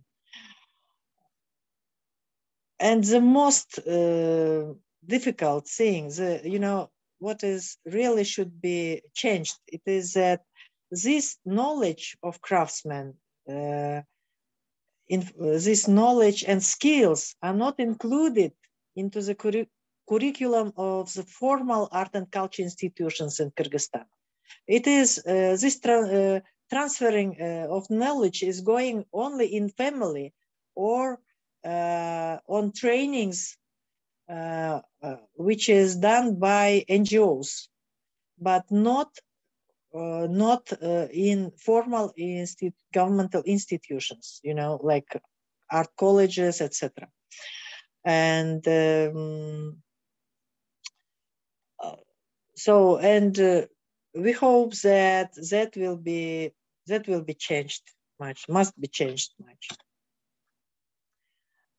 And the most uh, difficult thing, the, you know, what is really should be changed, it is that this knowledge of craftsmen, uh, in, this knowledge and skills are not included into the curriculum of the formal art and culture institutions in Kyrgyzstan. It is uh, this tra uh, transferring uh, of knowledge is going only in family or on trainings which is done by NGOs, but not uh, not uh, in formal governmental institutions, you know, like art colleges, etc. And um, uh, so, and we hope that that will be that will be changed much must be changed much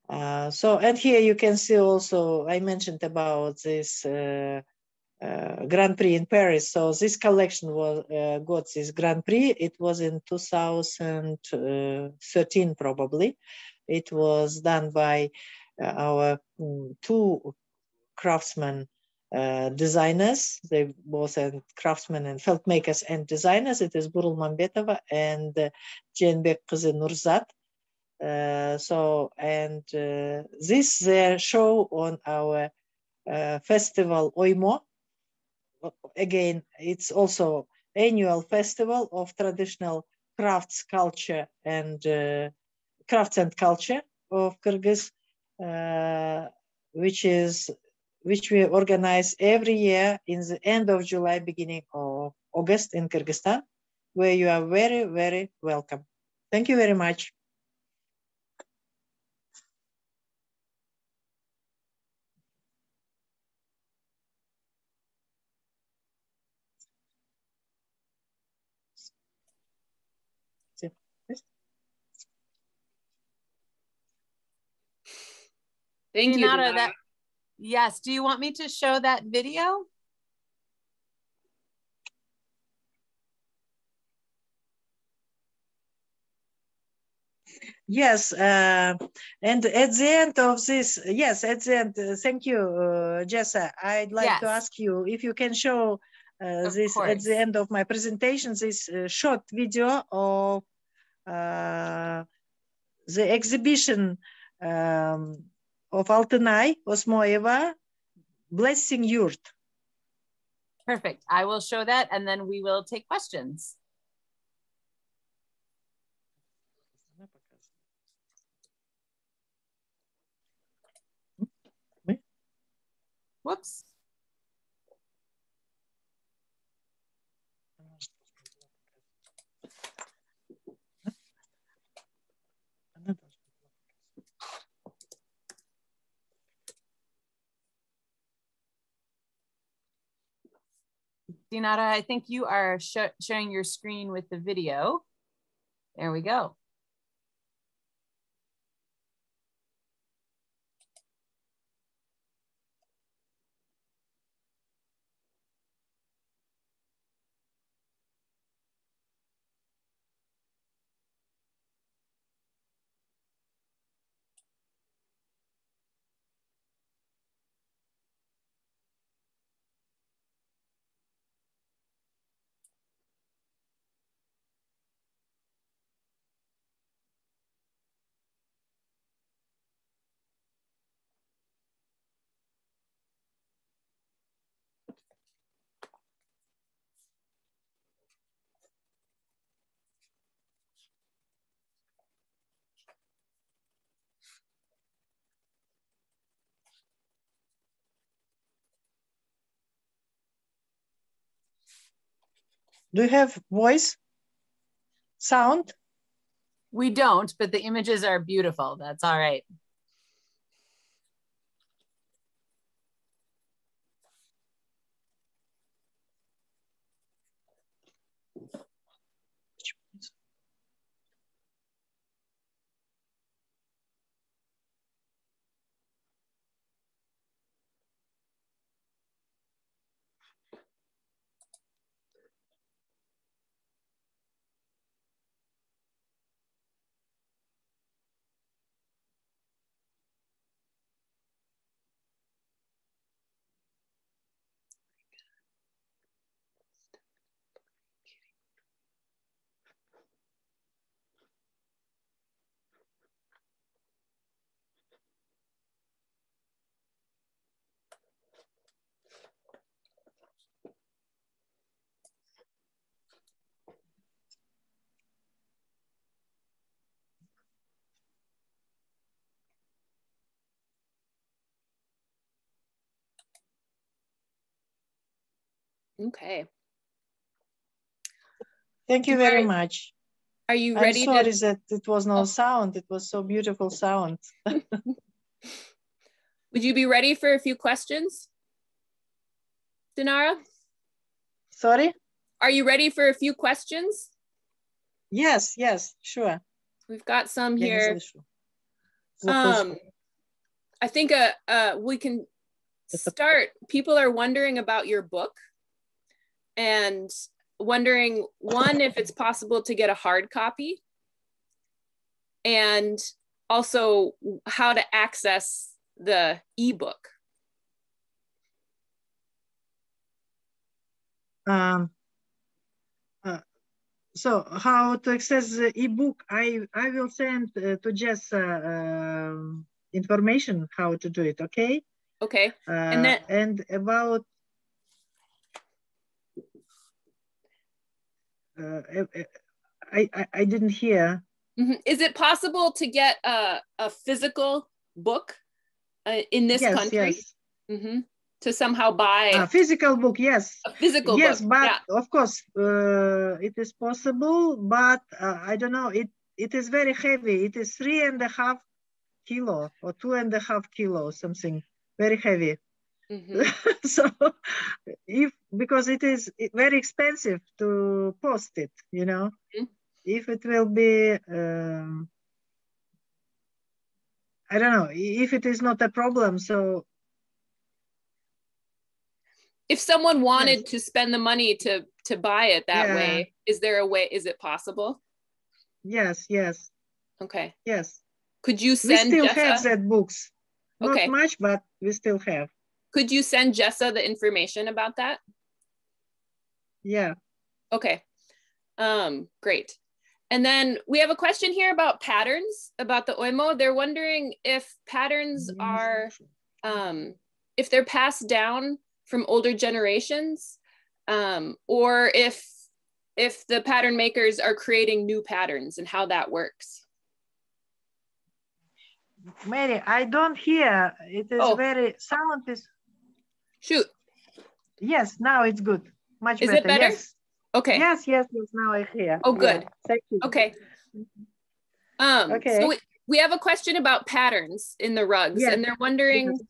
uh, so and here you can see also i mentioned about this uh, uh, grand prix in paris so this collection was uh, got this grand prix it was in 2013 probably it was done by uh, our um, two craftsmen uh, designers. They both are craftsmen and felt makers and designers. It is Burul Mambetova and uh, Jenbek Nurzat. Uh, so, and uh, this their show on our uh, festival Oimo. Again, it's also annual festival of traditional crafts, culture, and uh, crafts and culture of Kyrgyz, uh, which is which we organize every year in the end of July, beginning of August in Kyrgyzstan, where you are very, very welcome. Thank you very much. Thank you. That, Yes. Do you want me to show that video? Yes, uh, and at the end of this, yes, at the end, uh, thank you, uh, Jessa. I'd like yes. to ask you if you can show uh, this course. at the end of my presentation, this uh, short video of uh, the exhibition um, of Altynai Osmoeva, Blessing Yurt. Perfect. I will show that and then we will take questions. Whoops. Dinara, I think you are sh sharing your screen with the video. There we go. Do you have voice? Sound? We don't, but the images are beautiful. That's all right. Okay. Thank you very much. Are you ready? I'm sorry to... that it was no sound. It was so beautiful sound. Would you be ready for a few questions, Dinara? Sorry? Are you ready for a few questions? Yes, yes, sure. We've got some here. Um, I think uh, uh, we can start. People are wondering about your book and wondering one if it's possible to get a hard copy and also how to access the ebook. Um, uh, so how to access the ebook i i will send uh, to jess uh, um, information how to do it okay? Okay. And then and about Uh, I, I, I didn't hear. Mm-hmm. Is it possible to get a, a physical book uh, in this yes, country? Yes. Mm-hmm. To somehow buy a physical book, yes. A physical book. yes, book. but yeah. of course uh, it is possible, but uh, I don't know. It it is very heavy. It is three and a half kilo or two and a half kilo, something very heavy. Mm-hmm. so if because it is very expensive to post it you know mm-hmm. if it will be um, i don't know if it is not a problem so if someone wanted yes. to spend the money to to buy it that yeah. way is there a way is it possible yes yes okay yes could you send we still Jessa? have that books okay. not much but we still have could you send Jessa the information about that? Yeah. Okay. Um, great. And then we have a question here about patterns about the OIMO. They're wondering if patterns are, um, if they're passed down from older generations, um, or if if the pattern makers are creating new patterns and how that works. Mary, I don't hear. It is oh. very sound is Shoot. Yes, now it's good. Much Is better. Is it better? Yes. Okay. Yes, yes, yes. Now I hear. Oh, good. Yeah. Thank you. Okay. Um, okay. So we, we have a question about patterns in the rugs, yes. and they're wondering yes.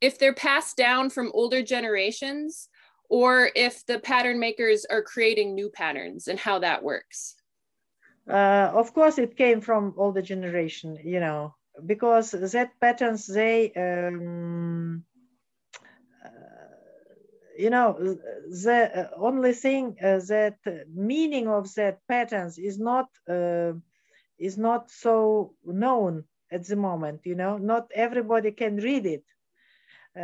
if they're passed down from older generations or if the pattern makers are creating new patterns and how that works. Uh, of course, it came from older generation, you know, because that patterns, they, um, you know, the only thing uh, that meaning of that patterns is not uh, is not so known at the moment. You know, not everybody can read it, uh,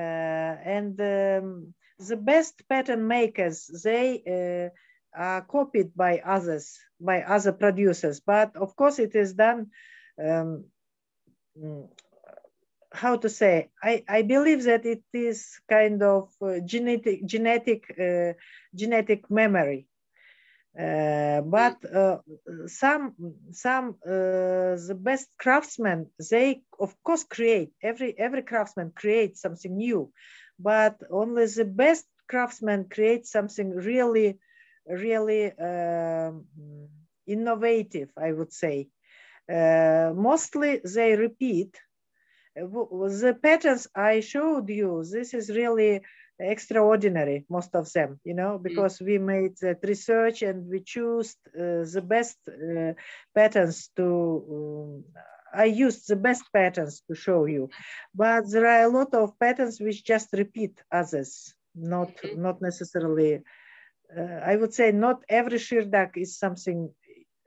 and um, the best pattern makers they are copied by others, by other producers. But of course, it is done. Um, how to say I, I believe that it is kind of uh, genetic genetic uh, genetic memory uh, but uh, some some uh, the best craftsmen they of course create every every craftsman creates something new but only the best craftsmen creates something really really um, innovative i would say Uh, mostly they repeat. The patterns I showed you, this is really extraordinary, most of them, you know, mm. because we made that research and we chose uh, the best uh, patterns to, um, I used the best patterns to show you, but there are a lot of patterns which just repeat others, not, mm -hmm. not necessarily, uh, I would say not every shirdak is something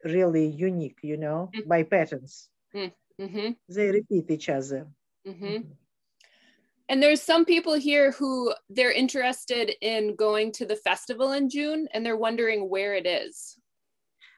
really unique, you know, mm by patterns. Mm -hmm. They repeat each other. Mm-hmm. And there's some people here who they're interested in going to the festival in June and they're wondering where it is.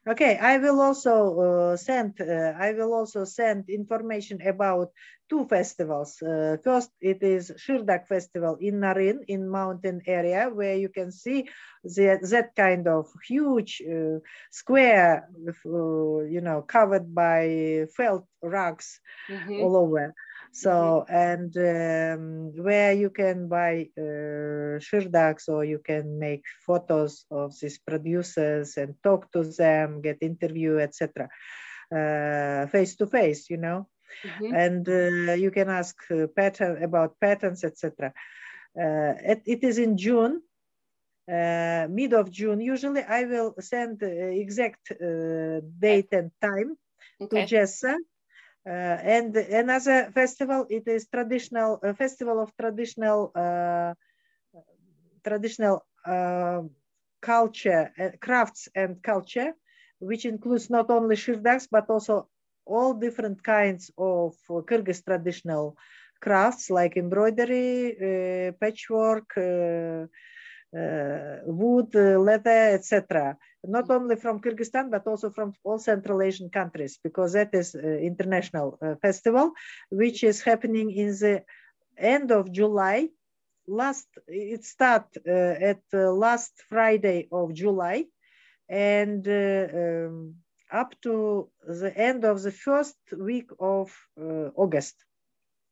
Okay, I will also uh, send. Uh, I will also send information about two festivals. Uh, first, it is Shirdak Festival in Naryn, in mountain area, where you can see that, that kind of huge uh, square, uh, you know, covered by felt rugs mm -hmm. all over. So, and um, where you can buy uh, shirdaks or you can make photos of these producers and talk to them, get interview, etc. Uh, face to face, you know. Mm-hmm. And uh, you can ask uh, pattern about patterns, etc. Uh, it, it is in June, uh, mid of June. Usually, I will send exact date and time okay. to Jessa uh, and another festival, it is traditional a festival of traditional uh, traditional uh, culture, crafts and culture, which includes not only shirdaks but also all different kinds of Kyrgyz traditional crafts like embroidery, uh, patchwork, uh, uh, wood, leather, etc not only from Kyrgyzstan, but also from all Central Asian countries, because that is uh, international uh, festival, which is happening in the end of July. Last, it start uh, at last Friday of July, and um, up to the end of the first week of August.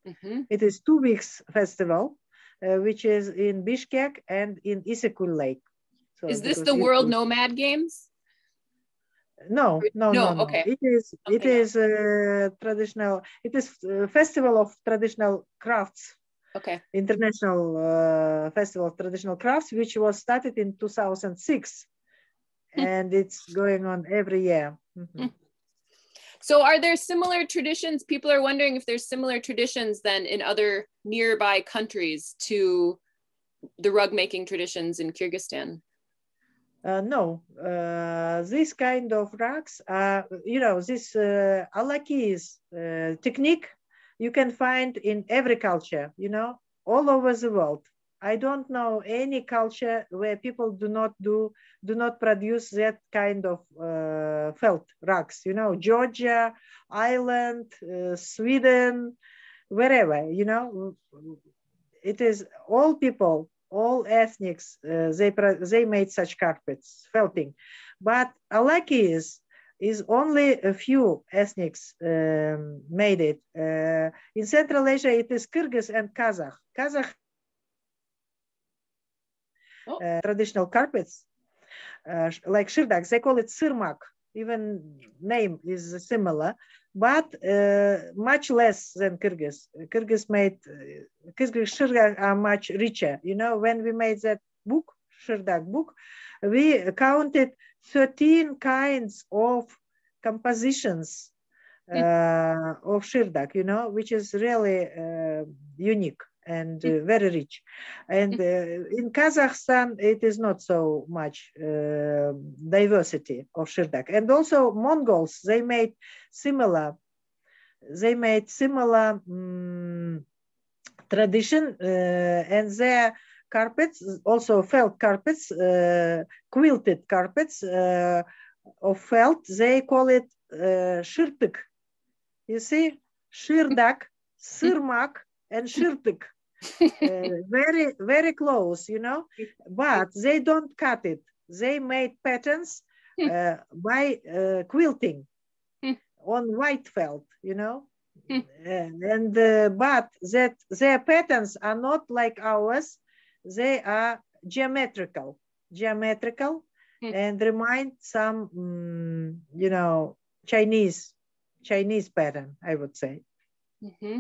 Mm -hmm. It is two weeks festival, uh, which is in Bishkek and in Issyk-Kul Lake. So is this the World Nomad Games? No, no, no, no. Okay. It is. Okay. It is a traditional. It is a festival of traditional crafts. Okay. International uh, Festival of Traditional Crafts, which was started in 2006, hmm. and it's going on every year. Mm -hmm. So, are there similar traditions? People are wondering if there's similar traditions than in other nearby countries to the rug making traditions in Kyrgyzstan. Uh, no, uh, this kind of rugs, uh, you know, this uh, alakis uh, technique you can find in every culture, you know, all over the world. I don't know any culture where people do not do do not produce that kind of uh, felt rugs. You know, Georgia, Ireland, uh, Sweden, wherever. You know, it is all people all ethnics, uh, they, they made such carpets, felting. But Alaki is, is only a few ethnics um, made it. Uh, in Central Asia, it is Kyrgyz and Kazakh. Kazakh oh. uh, traditional carpets, uh, like shirdak, they call it sirmak. Even name is similar but uh, much less than Kyrgyz. Kyrgyz made, uh, Kyrgyz Shirdak are much richer. You know, when we made that book, Shirdak book, we counted 13 kinds of compositions uh, of Shirdak, you know, which is really uh, unique and uh, very rich. And uh, in Kazakhstan, it is not so much uh, diversity of Shirdak. And also Mongols, they made similar, they made similar um, tradition uh, and their carpets, also felt carpets, uh, quilted carpets uh, of felt, they call it uh, shirtik. You see, shirdak, sirmak, and shirtik very very close you know but they don't cut it they made patterns hmm. uh, by uh, quilting hmm. on white felt you know hmm. and, uh, but that their patterns are not like ours they are geometrical geometrical and remind some um, you know chinese Chinese pattern, I would say. Mm-hmm. Hmm.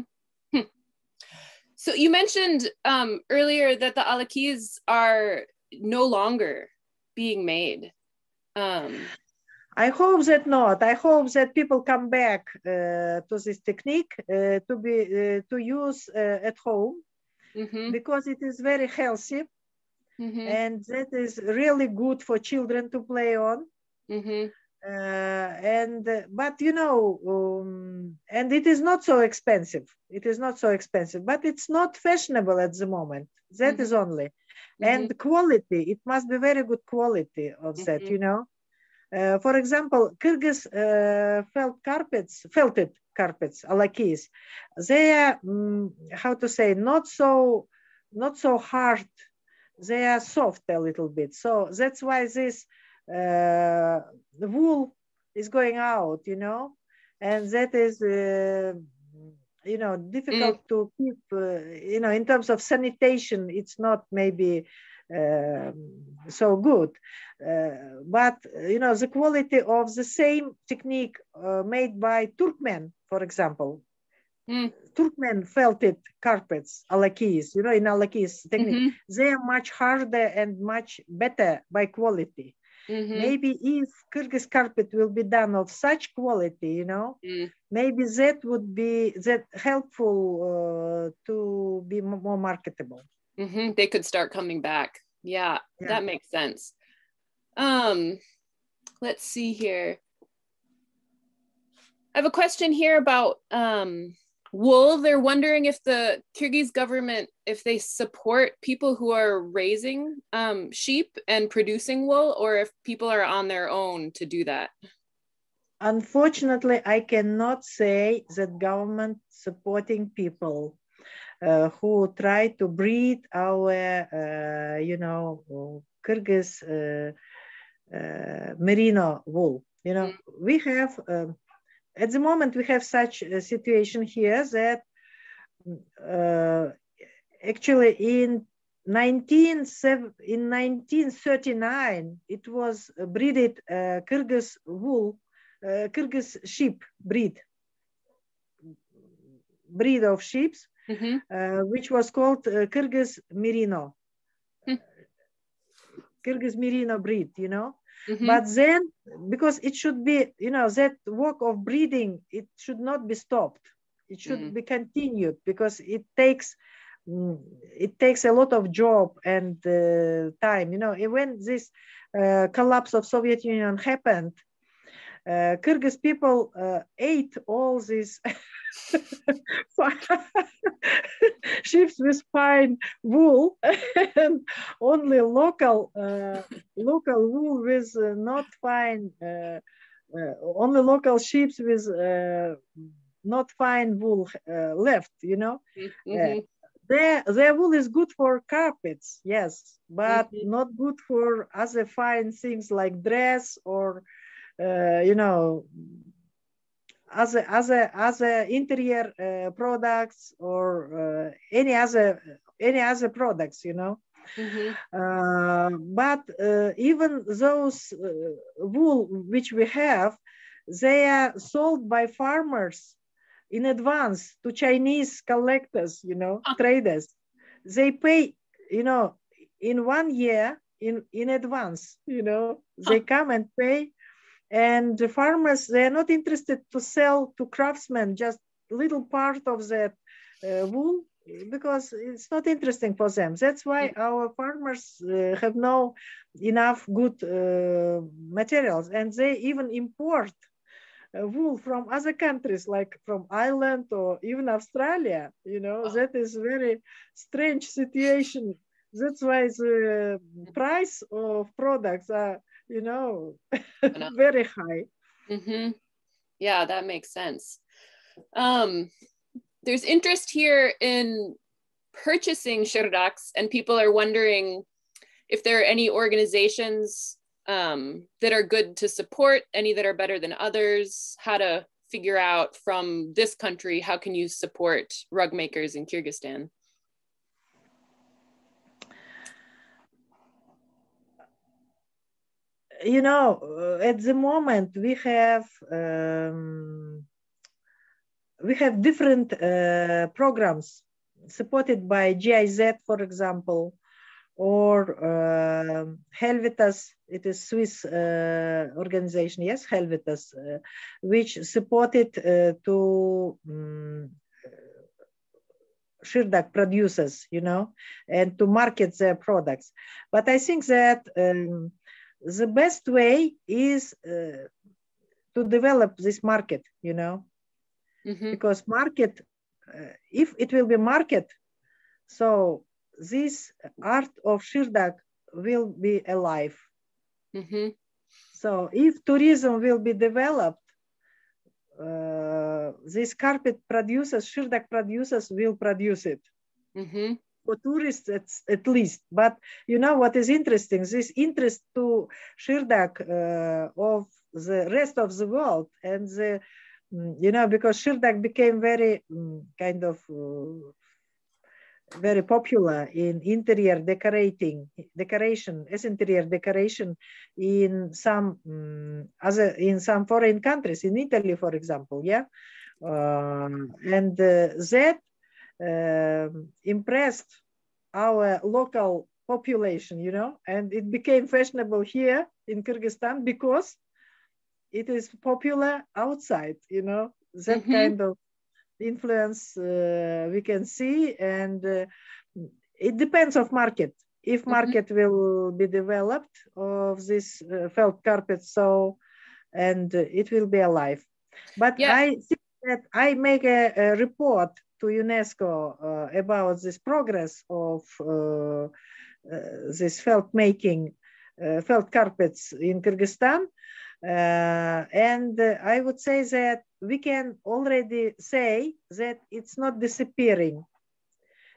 So you mentioned um, earlier that the alakis are no longer being made. Um, I hope that not. I hope that people come back uh, to this technique uh, to be uh, to use uh, at home mm-hmm. because it is very healthy Mm-hmm. and that is really good for children to play on. Mm-hmm. Uh, and uh, but you know, um, and it is not so expensive. It is not so expensive, but it's not fashionable at the moment. That Mm-hmm. is only, and quality. It must be very good quality of that. Mhm. You know. Uh, for example, Kyrgyz uh, felt carpets, felted carpets, alakis, they are, mm, how to say, not so, not so hard. They are soft a little bit. So that's why this uh, wool is going out, you know, and that is, uh, you know, difficult to keep, uh, you know, in terms of sanitation, it's not maybe um, so good. Uh, but you know the quality of the same technique uh, made by Turkmen, for example, Mm. Turkmen felted carpets, alakis, you know, in alakis technique, Mhm. they are much harder and much better by quality. Mhm. Maybe if Kyrgyz carpet will be done of such quality, you know, Mm. maybe that would be that helpful uh, to be mo- more marketable. Mhm. They could start coming back. Yeah, Yeah. that makes sense. Um, let's see here. I have a question here about um, wool. They're wondering if the Kyrgyz government, if they support people who are raising um, sheep and producing wool, or if people are on their own to do that. Unfortunately, I cannot say that government supporting people uh, who try to breed our, uh, you know, Kyrgyz uh, uh, merino wool. You know, we have um, at the moment we have such a situation here that uh, actually in 19, in 1939 it was breeded uh, Kyrgyz wool, uh, Kyrgyz sheep breed, breed of sheep, Mhm. uh, which was called uh, Kyrgyz merino. Hmm. Kyrgyz merino breed, you know. Mhm. But then, because it should be, you know, that work of breeding, it should not be stopped. It should Mm. be continued because it takes, mm, it takes a lot of job and uh, time. You know, when this uh, collapse of Soviet Union happened, uh, Kyrgyz people uh, ate all these sheep with fine wool and only local uh, local wool with uh, not fine uh, uh, only local sheep with uh, not fine wool uh, left you know Mhm. their their wool is good for carpets yes but Mhm. not good for other fine things like dress or uh, you know other other other interior uh, products or uh, any other any other products you know Mhm. uh, but uh, even those uh, wool which we have they are sold by farmers in advance to chinese collectors you know Ah. traders they pay you know in one year in in advance you know they come and pay and the farmers they're not interested to sell to craftsmen just little part of that uh, wool because it's not interesting for them. That's why our farmers uh, have no enough good uh, materials. And they even import uh, wool from other countries like from ireland or even australia you know? That is very strange situation. That's why the price of products are you know know. very high hmm Yeah, that makes sense. Um, there's interest here in purchasing shirdaks, and people are wondering if there are any organizations um, that are good to support, any that are better than others, how to figure out from this country how can you support rug makers in Kyrgyzstan. You know, uh, at the moment we have um, we have different uh, programs supported by GIZ, for example, or uh, Helvetas, it is Swiss uh, organization, yes, Helvetas, uh, which supported uh, to um, Shirdak producers, you know, and to market their products. But I think that um, the best way is uh, to develop this market, you know, mm-hmm. because market, uh, if it will be market, so this art of Shirdak will be alive. Mm-hmm. So if tourism will be developed, uh, these carpet producers, Shirdak producers will produce it. Mm-hmm. For tourists, at, at least. But you know what is interesting? This interest to Shirdak uh, of the rest of the world and the, mm, you know, because Shirdak became very um, kind of uh, very popular in interior decorating decoration as interior decoration in some um, other in some foreign countries in italy for example yeah um, and uh, that uh, impressed our local population you know and it became fashionable here in kyrgyzstan because it is popular outside you know that mm-hmm. kind of influence uh, we can see and uh, it depends of market if mm-hmm. market mm-hmm. will be developed of this uh, felt carpet so and it will be alive but yeah. i think that i make a, a report to unesco uh, about this progress of uh, uh, this felt making felt carpets in kyrgyzstan uh, and uh, I would say that we can already say that it's not disappearing.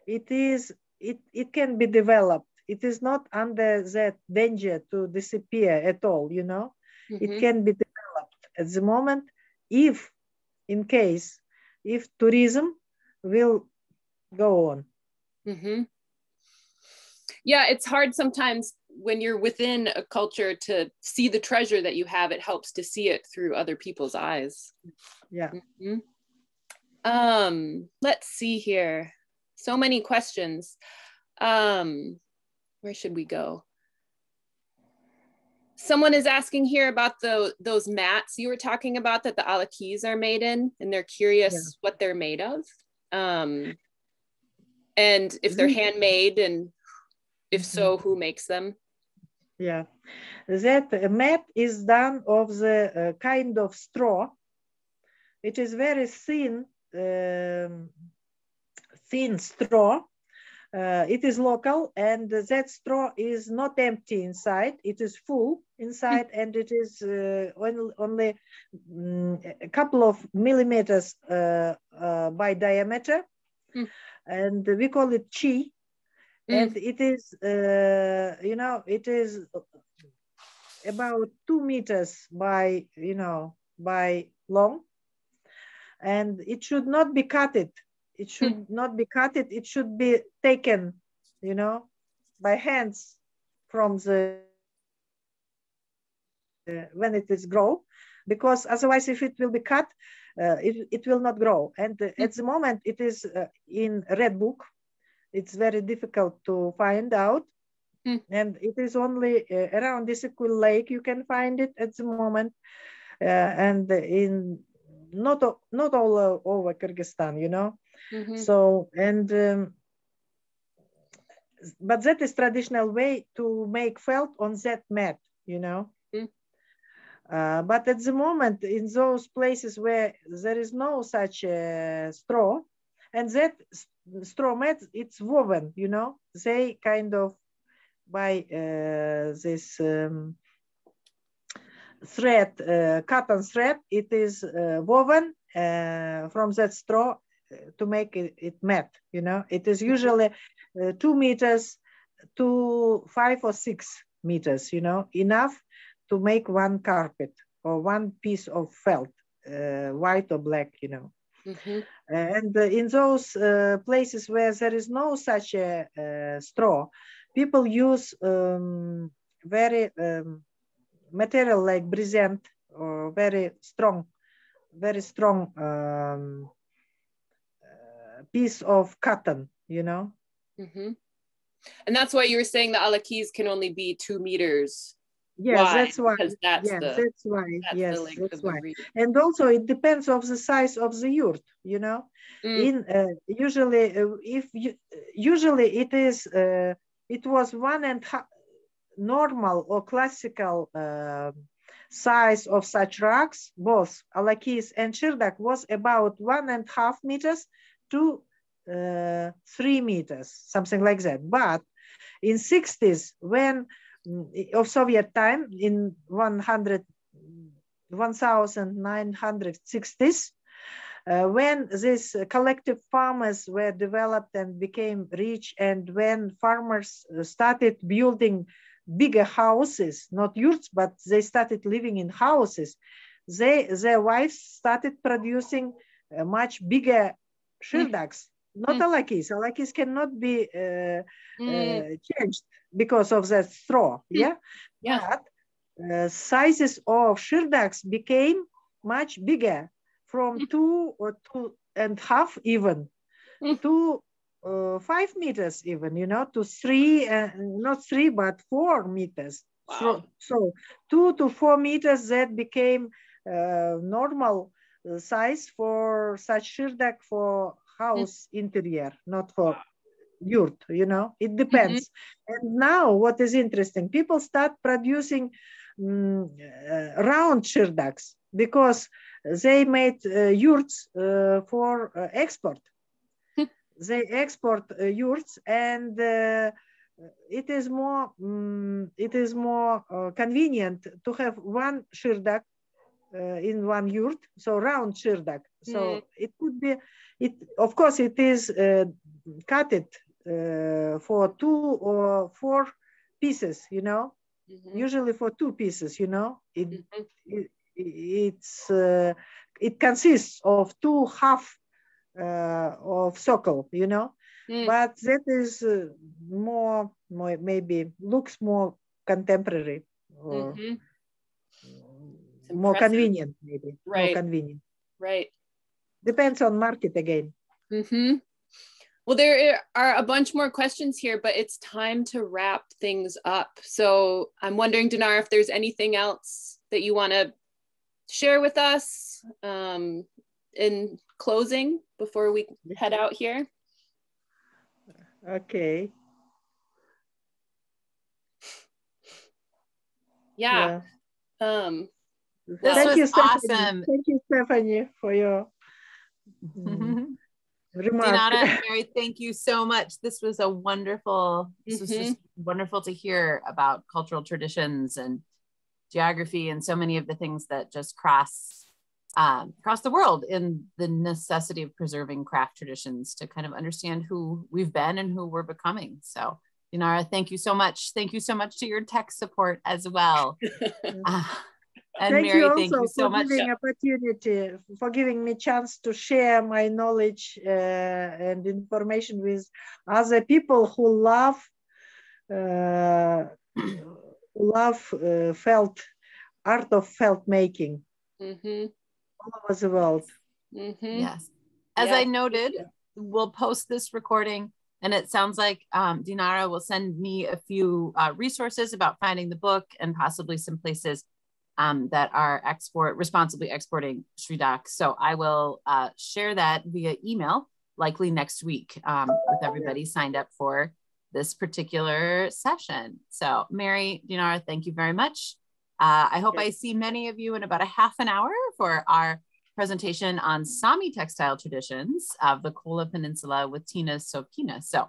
It is, it, it can be developed. It is not under that danger to disappear at all, you know? Mm-hmm. It can be developed at the moment if, in case, if tourism will go on. Mm-hmm. Yeah, it's hard sometimes when you're within a culture to see the treasure that you have it helps to see it through other people's eyes yeah mm-hmm. um let's see here so many questions um where should we go someone is asking here about the those mats you were talking about that the alakis are made in and they're curious yeah. what they're made of um and if they're mm-hmm. handmade and if so, mm-hmm. who makes them? Yeah, that mat is done of the uh, kind of straw. It is very thin, um, thin straw. Uh, it is local and that straw is not empty inside. It is full inside mm. and it is uh, only, only um, a couple of millimeters uh, uh by diameter. Mm. And we call it chi mm. and it is uh, you know it is about two meters by you know by long and it should not be cut it it should not be cut it it should be taken you know by hands from the uh, when it is grow because otherwise if it will be cut uh, it, it will not grow and uh, mm. at the moment it is uh, in red book it's very difficult to find out. Mm. And it is only uh, around Issyk-Kul Lake you can find it at the moment. Uh, and in not, not all over Kyrgyzstan, you know. Mm-hmm. So, and, um, but that is traditional way to make felt on that mat, you know. Mm. Uh, but at the moment, in those places where there is no such uh, straw, and that straw mat it's woven you know they kind of by uh, this um, thread uh, cotton thread it is uh, woven uh, from that straw to make it, it mat you know? It is usually uh, two meters to five or six meters you know? Enough to make one carpet or one piece of felt white or black you know? Mm-hmm. And in those uh, places where there is no such a, a straw, people use um, very um, material like brezent or very strong, very strong um, piece of cotton, you know. Mm-hmm. And that's why you were saying the alakis can only be two meters. Yes, wide, that's why. That's yes, the that's why. that's yes, that's why. And also, it depends of the size of the yurt. You know, Mm. in uh, usually uh, if you usually it is uh, it was one and half normal or classical uh, size of such rugs, both alakis and shirdak was about one and half meters to uh, three meters, something like that. But in 60s, when mm, of Soviet time, in 100, 1960s, uh, when these collective farmers were developed and became rich, and when farmers started building bigger houses, not yurts, but they started living in houses, they their wives started producing much bigger shirdaks, not Mm. alakis. Alakis cannot be uh, Mm. uh, changed because of that straw. Yeah, Yeah. but uh, sizes of shirdaks became much bigger from two or two and half even Mm. to uh, five meters even you know to three uh, not three but four meters so, Wow. so two to four meters that became uh, normal uh, size for such shirdak for house interior not for yurt you know? It depends. And now what is interesting people start producing mm, uh, round shirdaks because they made uh, yurts uh, for uh, export. They export uh, yurts and uh, it is more mm, it is more uh, convenient to have one shirdak uh, in one yurt so round shirdak so Mm. it could be it of course it is uh, cut it uh, for two or four pieces you know Mhm. usually for two pieces you know it, Mhm. it it's uh, it consists of two half uh, of circle you know Mm. but that is uh, more, more maybe looks more contemporary or Mhm. more convenient maybe Right. more convenient Right. depends on market again hmm Well, there are a bunch more questions here, but it's time to wrap things up. So I'm wondering, Dinar, if there's anything else that you want to share with us um, in closing before we head out here. okay Yeah. Um, This thank was you Stephanie. awesome. thank you stephanie for your mm, remark Dinara Mary, thank you so much. This was a wonderful, this was Mhm. just wonderful to hear about cultural traditions and geography and so many of the things that just cross um, across the world in the necessity of preserving craft traditions to kind of understand who we've been and who we're becoming. So, Dinara, thank you so much. Thank you so much to your tech support as well. Uh, and thank Mary, you also thank you so for much. giving opportunity for giving me chance to share my knowledge uh, and information with other people who love uh, love uh, felt art of felt making hmm all over the world hmm Yes. As Yeah, I noted, you. we'll post this recording and it sounds like um, Dinara will send me a few uh, resources about finding the book and possibly some places um, that are export responsibly exporting Shirdak. So I will uh, share that via email, likely next week, um, with everybody signed up for this particular session. So Mary, Dinara, thank you very much. Uh, I hope Yes. I see many of you in about a half an hour for our presentation on Sami textile traditions of the Kola Peninsula with Tina Sopkina. So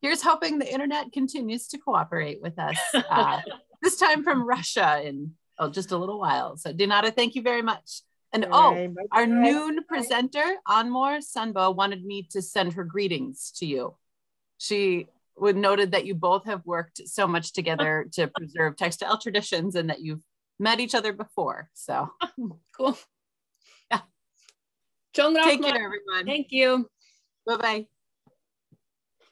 here's hoping the internet continues to cooperate with us, uh, this time from Russia in oh, just a little while. So Dinara, thank you very much. And oh, our noon presenter, Annemor Sundbø, wanted me to send her greetings to you. She would noted that you both have worked so much together to preserve textile traditions and that you've met each other before. So Cool. Yeah. Take care, everyone. Thank you. Bye bye.